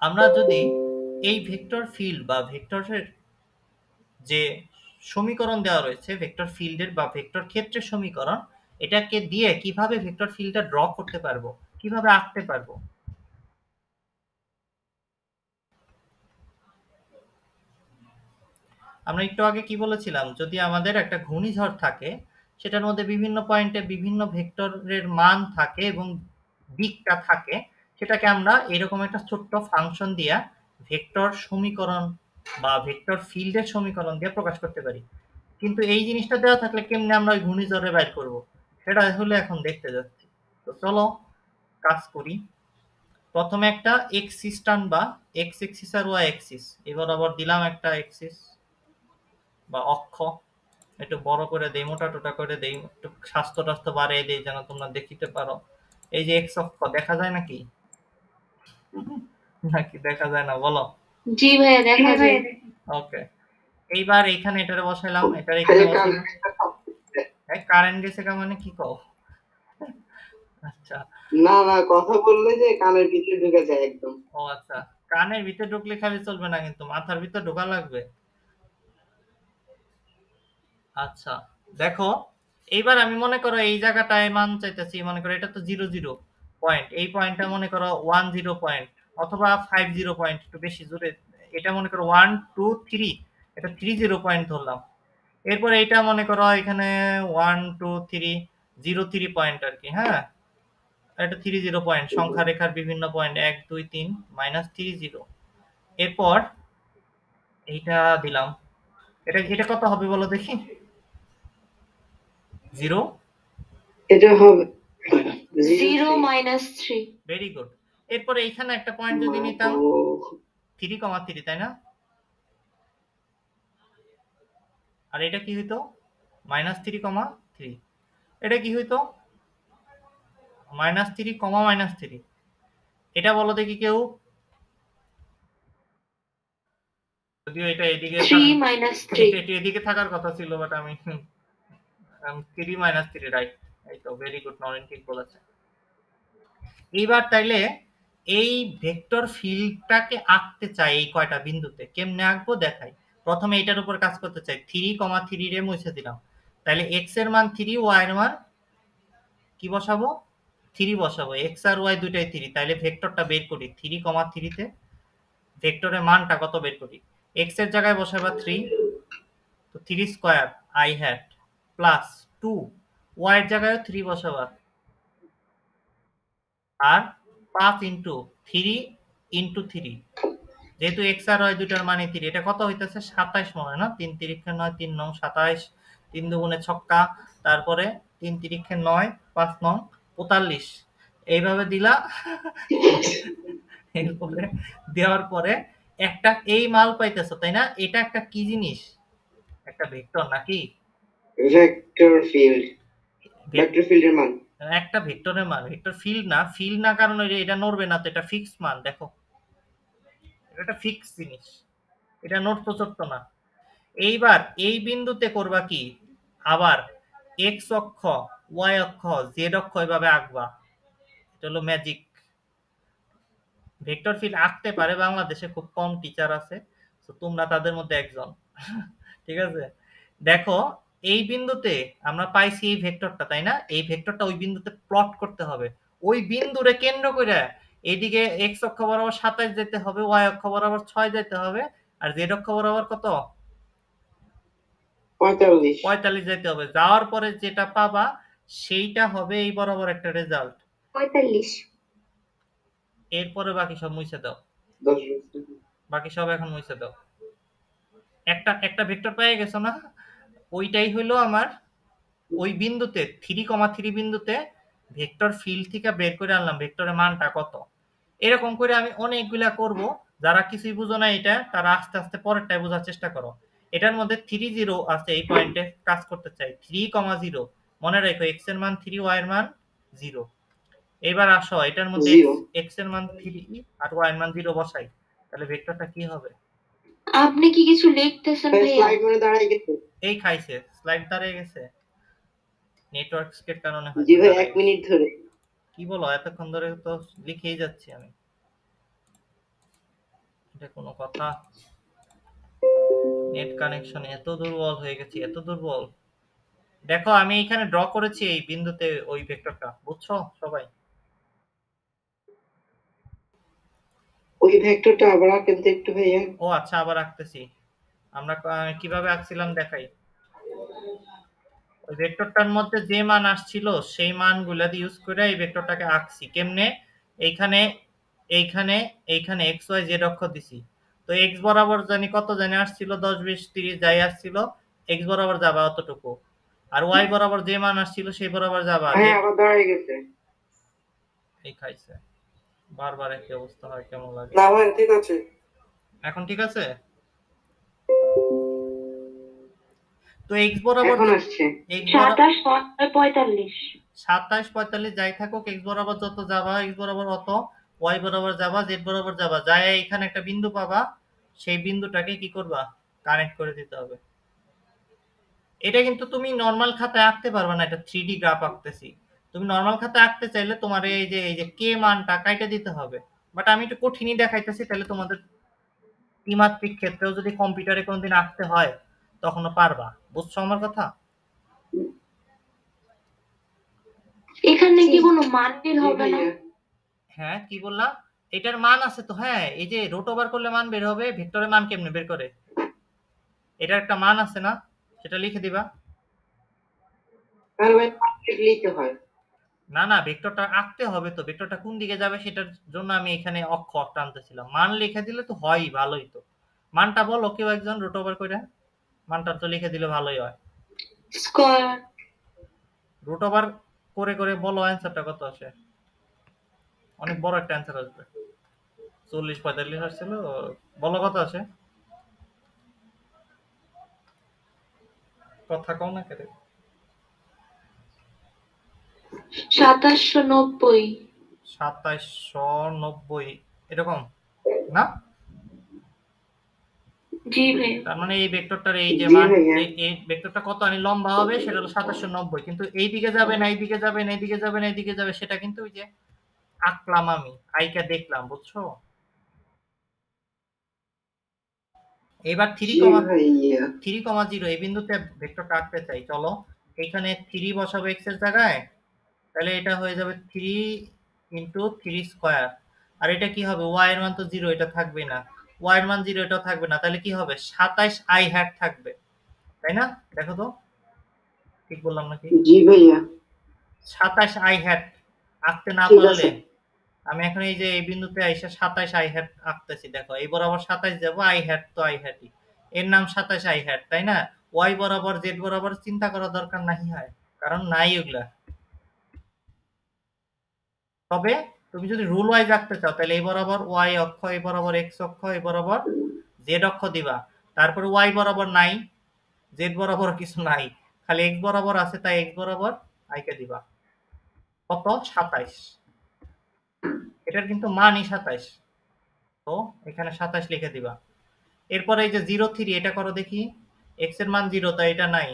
আমরা যদি এই ভেক্টর ফিল্ড বা ভেক্টরের যে সমীকরণ দেওয়া রয়েছে, ভেক্টর ফিল্ডের বা ভেক্টর ক্ষেত্রের সমীকরণ, এটাকে দিয়ে কীভাবে ভেক্টর ফিল্ডটা ড্র করতে পারব, কীভাবে আঁকতে পারব? আমরা একটু আগে কি বলেছিলাম, যদি আমাদের একটা ঘূর্ণিঝড় থাকে, সেটার মধ্যে বিভিন্ন পয়েন্টে বিভিন্ন ভেক্টরের মান থাকে এবং দিকটা থাকে সেটাকে আমরা এরকম একটা ছোট্ট ফাংশন দিয়া ভেক্টর সমীকরণ বা ভেক্টর ফিল্ডের সমীকরণ দিয়ে প্রকাশ করতে পারি। কিন্তু এই জিনিসটা দেওয়া থাকলে কেমনে আমরা ওই ঘূর্ণিঝড়ে বাইর করব? সেটা হলে এখন দেখতে যাচ্ছি। তো চলো কাজ করি। প্রথমে একটা এক্সিস টান বা এক্স এক্সিস আর ওয়াই এক্সিস এবার আবার দিলাম একটা এক্সিস বা অক্ষ। একটু বড় করে দেই, মোটা টোটা করে দেই, একটু স্বাস্থ্য টাস্থ্য বাড়িয়ে দেই যেন তোমরা দেখিতে পারো। এই যে এক্স অক্ষ, দেখা যায় নাকি? নাকি দেখা যায় না? বলো। জি ভাইয়া দেখা যায়। ওকে এইবার এইখানে এটারে বসাইলাম এটার এখানে বসাইলাম। কারেন্ট গেছে কা মানে কি কও? আচ্ছা। না না কথা বললে যে কানের ভিতরে ঢুকে যায় একদম। ও আচ্ছা। কানের ভিতরে ঢুকলে খালি চলবে না কিন্তু মাথার ভিতরে ঢোকা লাগবে। আচ্ছা। দেখো এইবার আমি মনে করো এই জায়গাটায় মান চাইতেছি মনে করো এটা তো জিরো জিরো পয়েন্ট এই পয়েন্টটা মনে করো ওয়ান জিরো পয়েন্ট অথবা ফাইভ জিরো পয়েন্ট একটু বেশি জোরে, এটা মনে করো ওয়ান টু থ্রি এটা থ্রি জিরো পয়েন্ট ধরলাম। এরপর এইটা মনে করো এখানে one two three zero three point আর কি হ্যাঁ? এটা থ্রি জিরো পয়েন্ট সংখ্যা রেখার বিভিন্ন পয়েন্ট এক, দুই, তিন মাইনাস থ্রি জিরো এরপর এইটা দিলাম। এটা এটা কত হবে বলো দেখি? জিরো এটা হবে zero minus three very good এরপরে এইখানে একটা পয়েন্ট যদি নিতাম থ্রি কমা থ্রি তাই না? আর এটা কি হইতো? মাইনাস থ্রি কমা থ্রি এটা কি হইতো? Minus three comma minus three এটা বলো দেখি কেউ। যদিও এটা এদিকে এটি এদিকে থাকার কথা ছিল বাট আমি থ্রি মাইনাস থ্রি রাইট এই তো ভেরি গুড নরেন ঠিক বলেছে এইবার তাইলে এই ভেক্টর ফিল্ডটাকে আঁকতে চাই এই কয়টা বিন্দুতে, কেমনে আঁকবো দেখাই। প্রথমে এটার উপর কাজ করতে চাই থ্রি কমা থ্রি রে মুছে দিলাম। তাহলে এক্সের মান থ্রি ওয়াই এর মান কি বসাবো? থ্রি বসাবো এক্স আর ওয়াই দুইটাই থ্রি তাইলে ভেক্টরটা বের করি থ্রি কমা থ্রিতে ভেক্টরের মানটা কত বের করি? এক্সের জায়গায় বসাবা থ্রি তো three square i hat plus two y এর জায়গায় থ্রি বসাবা। আর পাঁচ ইন্টু থ্রি ইন্টু থ্রি যেহেতু এক্স আর ওয়াই দুটার মানে থ্রি এটা কত হইতেছে? সাতাইশ মনে হয় না? তিন তিরিক্ষে নয়, তিন নং সাতাইশ, তিন দুগুণে ছক্কা, তারপরে তিন তিরিক্ষে নয়, পাঁচ নং পঁয়তাল্লিশ। এইভাবে দিলা, এরপরে দেওয়ার পরে একটা এই মাল পাইতেছ, তাই না? এটা একটা কি জিনিস? একটা ভেক্টর নাকি? ভেক্টর ফিল্ড ভেক্টর ফিল্ডের মান। একটা ভেক্টরের মান ভেক্টর ফিল্ড না ফিল্ড না কারণ এটা- নড়বে না তো এটা ফিক্স মান দেখো। এটা ফিক্স জিনিস এটা নোট প্রচত্ব না। এইবার এই বিন্দুতে করবা কি? আবার এক্স অক্ষ ওয়াই অক্ষ জেড অক্ষ এভাবে আঁকবা। এটা হলো ম্যাজিক ভেক্টর ফিল্ড আঁকতে পারে বাংলাদেশে খুব কম টিচার আছে তো তোমরা তাদের মধ্যে একজন। ঠিক আছে? দেখো এই বিন্দুতে আমরা পাইছি এই ভেক্টরটা তাই না? এই ভেক্টরটা ওই বিন্দুতে প্লট করতে হবে। ওই বিন্দুরে কেন্দ্র করে এইদিকে এক্স অক্ষ বরাবর সাতাশ যেতে হবে ওয়াই অক্ষ বরাবর ছয় যেতে হবে আর জেড অক্ষ বরাবর কত? পঁয়তাল্লিশ। পঁয়তাল্লিশ যেতে হবে। যাওয়ার পরে যেটা পাবা সেইটা হবে এই বরাবর একটা রেজাল্ট পঁয়তাল্লিশ। এরপরে বাকি সব মুছে দাও। বাকি সব এখন মুছে দাও। একটা একটা ভেক্টর পেয়ে গেছো না? ওইটাই হলো আমার ওই বিন্দুতে থ্রি কমা থ্রি বিন্দুতে ভেক্টর ফিল্ড থেকে বের করে আনলাম ভেক্টরের মানটা কত? এরকম করে আমি অনেকগুলা করব যারা কিছুই বুঝো না এটা তারা আস্তে আস্তে পরেরটাই বোঝার চেষ্টা করো। এটার মধ্যে থ্রি জিরো আছে এই পয়েন্টে কাজ করতে চাই। থ্রি কমা জিরো মনে রাখো এক্সের মান থ্রি ওয়াই এর মান জিরো এবার আসো এটার মধ্যে এক্সের মান থ্রি আর ওয়াই এর মান জিরো বসাই তাহলে ভেক্টরটা কি হবে? আপনি কি কিছু লিখতেছেন ভাইয়া? স্লাইড মানে দাঁড়ায় গেছে। এই খাইছে স্লাইড দাঁড়িয়ে গেছে। নেটওয়ার্ক স্কের কারণে জি ভাই দাঁড়ায় এক গেছে। মিনিট ধরে। কি বলো এতক্ষণ ধরে তো লিখেই যাচ্ছি আমি। এটা কোনো কথা? নেট কানেকশন এত দুর্বল হয়ে গেছে এত দুর্বল। দেখো আমি এখানে ড্র করেছি এই বিন্দুতে ওই ভেক্টরটা বুঝছ সবাই? ওই ভেক্টরটা আবার আঁকেন তো একটু ভাইয়া। ও আচ্ছা আবার আঁকতেছি। আমরা কীভাবে আঁকছিলাম দেখাই। ওই ভেক্টরটার মধ্যে যে মান আসছিল সেই মানগুলা দিয়ে ইউজ করে এই ভেক্টরটাকে আঁকছি। কেমনে? এইখানে এইখানে এইখানে এক্স ওয়াই জেড অক্ষর দিছি। তো এক্স বরাবর জানি কত জানি আসছিল? দশ বিশ তিরিশ যাই আসছিল এক্স বরাবর যাবা অতটুকু। আর ওয়াই বরাবর যে মান আসছিল সেই বরাবর যাবা। হ্যাঁ আবার দাঁড়ায় গেছে। এই খাইছে। বারবার একই অবস্থা হয় কেমন লাগে? না ভাই ঠিক আছে। এখন ঠিক আছে? তো এক্স বরাবর পঁয়তাল্লিশ। সাতাশ পঁয়তাল্লিশ যাই থাকুক এক্স বরাবর যত যাবা এক্স বরাবর অত ওয়াই বরাবর যাবা জেড বরাবর যাবা। যাই এখানে একটা বিন্দু পাবা সেই বিন্দুটাকে কি করবা? কানেক্ট করে দিতে হবে। এটা কিন্তু তুমি নর্মাল খাতায় আঁকতে পারবে না এটা থ্রি ডি গ্রাফ আঁকতেছি। তুমি নর্মাল খাতায় আঁকতে চাইলে তোমার এই যে এই যে কে মানটা কাইটা দিতে হবে। বাট আমি একটু কঠিনই দেখাইতেছি তাহলে তোমাদের ত্রিমাত্রিক ক্ষেত্রেও যদি কম্পিউটারে কোনোদিন আঁকতে হয় তখনও পারবা। বুঝছ আমার কথা? এখানে কি কোনো মান বের হবে না? হ্যাঁ কি বললাম? এটার মান আছে তো হ্যাঁ এই যে রোট ওভার করলে মান বের হবে ভেক্টরের মান কেমনে বের করে? এটার একটা মান আছে না? সেটা লিখে দিবা। লিখলেই হয়। না না ভেক্টরটা আঁকতে হবে তো। ভেক্টরটা কোন দিকে যাবে সেটার জন্য আমি এখানে অক্ষর টানতেছিলাম মান লিখে দিলে তো হয়ই ভালোই তো। মানটা বলো কেউ একজন রোট ওভার করে মানটা তো লিখে দিলে ভালোই হয়। স্কয়ার রুট ওভার করে করে বলো অ্যান্সারটা কত আসে? অনেক বড় একটা অ্যান্সার আসবে। চল্লিশ পঁয়তাল্লিশ আসছিল বলো কত আসে? কথা কও না কেটে। সাতাশশো নব্বই। সাতাইশশো নব্বই। এরকম? না? তার মানে এই ভেক্টরটার এই যে মান এই- এই ভেক্টরটা কত আনি? লম্বা হবে সেটা হলো সাতাশশো নব্বই। কিন্তু এই দিকে যাবে না এই দিকে যাবে না এই দিকে যাবে না এই দিকে যাবে সেটা কিন্তু ওই যে আঁকলাম আমি আইকা দেখলাম বুঝছ? এবার three comma three comma zero এই বিন্দুতে ভেক্টরটা আঁকতে চাই চলো। এখানে থ্রি বসাবো এক্সের জায়গায় তাহলে এটা হয়ে যাবে থ্রি ইন্টু থ্রি স্কোয়ার আর এটা কি হবে? ওয়াই এর মান তো জিরো এটা থাকবে না। ওয়াই এর মান জিরো এটা থাকবে না। তাহলে কি হবে? সাতাইশ আই হ্যাট থাকবে। তাই না? দেখো তো। ঠিক বললাম নাকি? জি ভাইয়া। সাতাইশ আই হ্যাট আঁকতে না পারলে আমি এখন এই যে এই বিন্দুতে আইসা সাতাইশ আই হ্যাট আঁকতেছি দেখো। এই বরাবর সাতাইশ যাব আই হ্যাট তো আই হ্যাটই এর নাম সাতাইশ আই হ্যাট তাই না? ওয়াই বরাবর জেড বরাবর চিন্তা করার দরকার নাই হয়। কারণ নাই ওগুলা। তবে তুমি যদি রুল ওয়াইজ রাখতে চাও, তাহলে এই বরাবর ওয়াই অক্ষ, এই বরাবর এক্স অক্ষ, এই বরাবর জেড অক্ষ দিবা। তারপরে ওয়াই বরাবর নাই জেড বরাবর কিছু নাই। খালি এক্স বরাবর আছে, তাই এক্স বরাবর আইকে দিবা। কত? সাতাইশ। এটার কিন্তু মানই সাতাইশ। তো এখানে সাতাইশ লিখে দিবা। এরপরে এই যে জিরো থ্রি এটা করো দেখি। এক্সের মান জিরো তাই এটা নাই।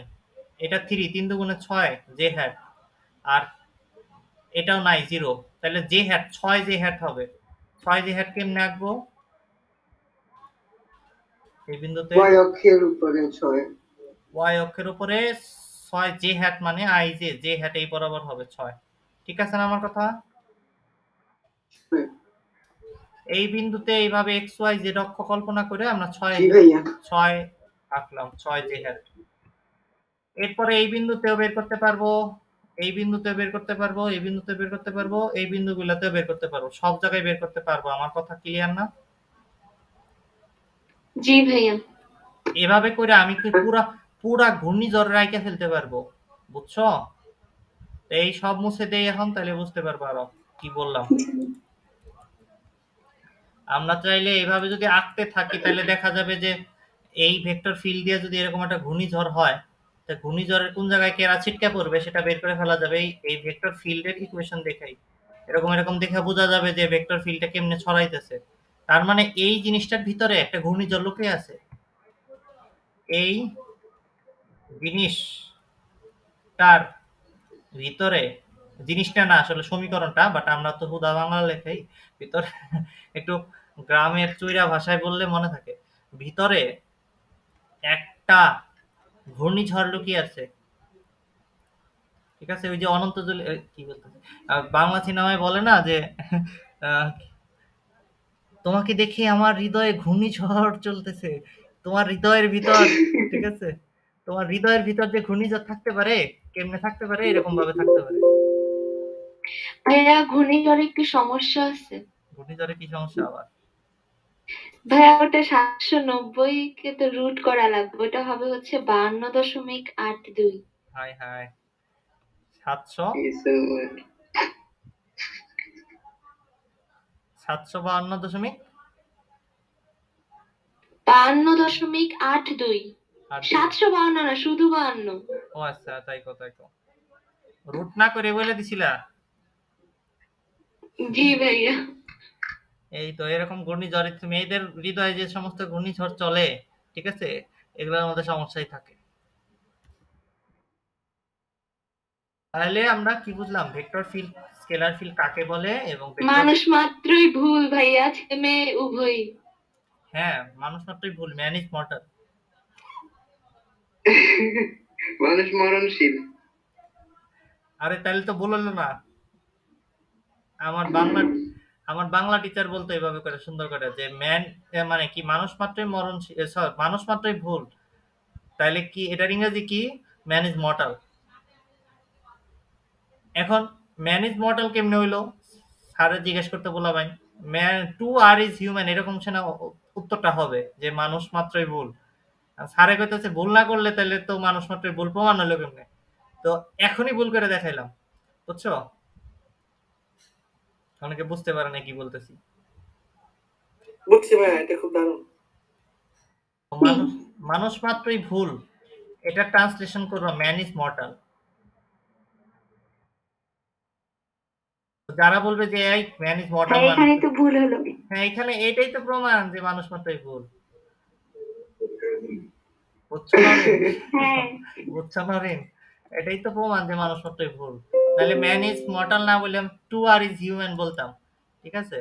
এটা থ্রি তিন দুগুণে ছয় জে হ্যাট আর এটাও নাই জিরো তাহলে জে হ্যাট ছয় জে হ্যাট হবে ছয় জে হ্যাট কেমনে আঁকবো? এই বিন্দুতে? ওয়াই অক্ষের উপরে ছয়। ওয়াই অক্ষের উপরে ছয় জে হ্যাট মানে আই জে জে হ্যাট এই বরাবর হবে ছয়। ঠিক আছে না আমার কথা। এই বিন্দুতে এইভাবে এক্স ওয়াই জেড অক্ষ কল্পনা করে আমরা ছয় জি ভাইয়া। ছয় আঁকলাম ছয় জে হ্যাট এরপরে এই বিন্দুতেও বের করতে পারব এই বিন্দুতে বের করতে পারব এই বিন্দুতে বের করতে পারব এই বিন্দুগুলোতেও বের করতে পারব। সব জায়গায় বের করতে পারব। আমার কথা ক্লিয়ার না? জি ভাইয়া। এভাবে করে আমি কি পুরা পুরা ঘূর্ণিঝড় রাইকে ফেলতে পারব? বুঝছ? এই সব মুছে দেই এখন তাহলে বুঝতে পারব আরও কি বললাম। আমরা চাইলে এভাবে যদি আঁকতে থাকি তাহলে দেখা যাবে যে এই ভেক্টর ফিল্ড দিয়ে যদি এরকম একটা ঘূর্ণিঝড় হয় তা ঘূর্ণিঝড়ের কোন জায়গায় কেরা ছিটকে পড়বে সেটা বের করে ফেলা যাবে এই ভেক্টর ফিল্ডের ইকুয়েশন দেখাই। এরকম এরকম দেখে বোঝা যাবে যে ভেক্টর ফিল্ডটা কেমনে ছড়াইতেছে। তার মানে এই জিনিসটার ভিতরে একটা ঘূর্ণিঝড় লুকিয়ে আছে। এই জিনিসটার ভিতরে, জিনিসটা না, আসলে সমীকরণটা বাট আমরা তো হুদা বাংলা লেখাই। ভিতরে একটু গ্রামের চুইরা ভাষায় বললে মনে থাকে। ভিতরে একটা ঘূর্ণিঝড় লুকিয়ে আছে। ঠিক আছে? ওই যে অনন্ত জল কি বলতে বাংলা সিনেমায় বলে না যে তোমাকে দেখে আমার হৃদয়ে ঘূর্ণিঝড় চলতেছে। তোমার হৃদয়ের ভিতর ঠিক আছে? তোমার হৃদয়ের ভিতর যে ঘূর্ণিঝড় থাকতে পারে কেমনে থাকতে পারে এরকম ভাবে থাকতে পারে। ভাইয়া ঘূর্ণিঝড়ে কি সমস্যা আছে। ঘূর্ণিঝড়ে কি সমস্যা আবার? ভাইয়া ওটা সাতশো নব্বই কে তো রুট করা লাগবে। ওটা হবে হচ্ছে বান্ন দশমিক আট দুই। হাই হাই। সাতশো? সাতশো বাহান্ন দশমিক? বান্ন দশমিক আট দুই। সাতশো বাহান্ন না শুধু বাহান্ন ও আচ্ছা তাই কো তাই কো। রুট না করে বলে দিছিলা? জি ভাইয়া। এই তো এরকম ঘূর্ণিঝড় মেয়েদের হৃদয়ে যে সমস্ত ঘূর্ণিঝড় চলে ঠিক আছে? এগুলোর মধ্যে সমস্যাই থাকে। তাহলে আমরা কি বুঝলাম? ভেক্টর ফিল্ড স্কেলার ফিল্ড কাকে বলে এবং মানুষ মাত্রই ভুল ভাইয়া ছেলে মেয়ে উভয়ই। হ্যাঁ মানুষ মাত্রই ভুল ম্যান ইজ মর্টাল মানুষ মরণশীল। আরে তাহলে তো বলল না। আমার বাংলা আমার বাংলা টিচার বলতো এভাবে করে, সুন্দর করে, যে ম্যান মানে কি, মানুষ মাত্রই মরণ মানুষ মাত্রই ভুল। তাহলে কি, এটার ইংরেজি কি? ম্যান ইজ মর্টাল এখন ম্যান ইজ মর্টাল কেমনে হইল? স্যারে জিজ্ঞেস করতে বললাম man to err is human এরকম সে না উত্তরটা হবে, যে মানুষ মাত্রই ভুল। স্যারে কইতেছে, ভুল না করলে তাহলে তো মানুষ মাত্রই ভুল প্রমাণ হলো কেমনে? তো এখনই ভুল করে দেখাইলাম, বুঝছ? অনেকে বুঝতে পারে না কি বলতেছি। বুঝছি ভাইয়া এটা খুব দারুণ। মানুষ মানুষ মাত্রই ভুল। এটা ট্রান্সলেশন করব ম্যান ইজ মর্টাল যারা বলবে যে এই ম্যান ইজ মর্টাল এখানে তো ভুল হলো। হ্যাঁ এখানে এটাই তো প্রমাণ যে মানুষ মাত্রই ভুল। বুঝছ? হ্যাঁ। বুঝছ নরিন? এটাই তো প্রমাণ যে মানুষ মাত্রই ভুল। তাহলে ম্যান ইজ মর্টাল না বললাম টু আর ইজ হিউম্যান বলতাম ঠিক আছে?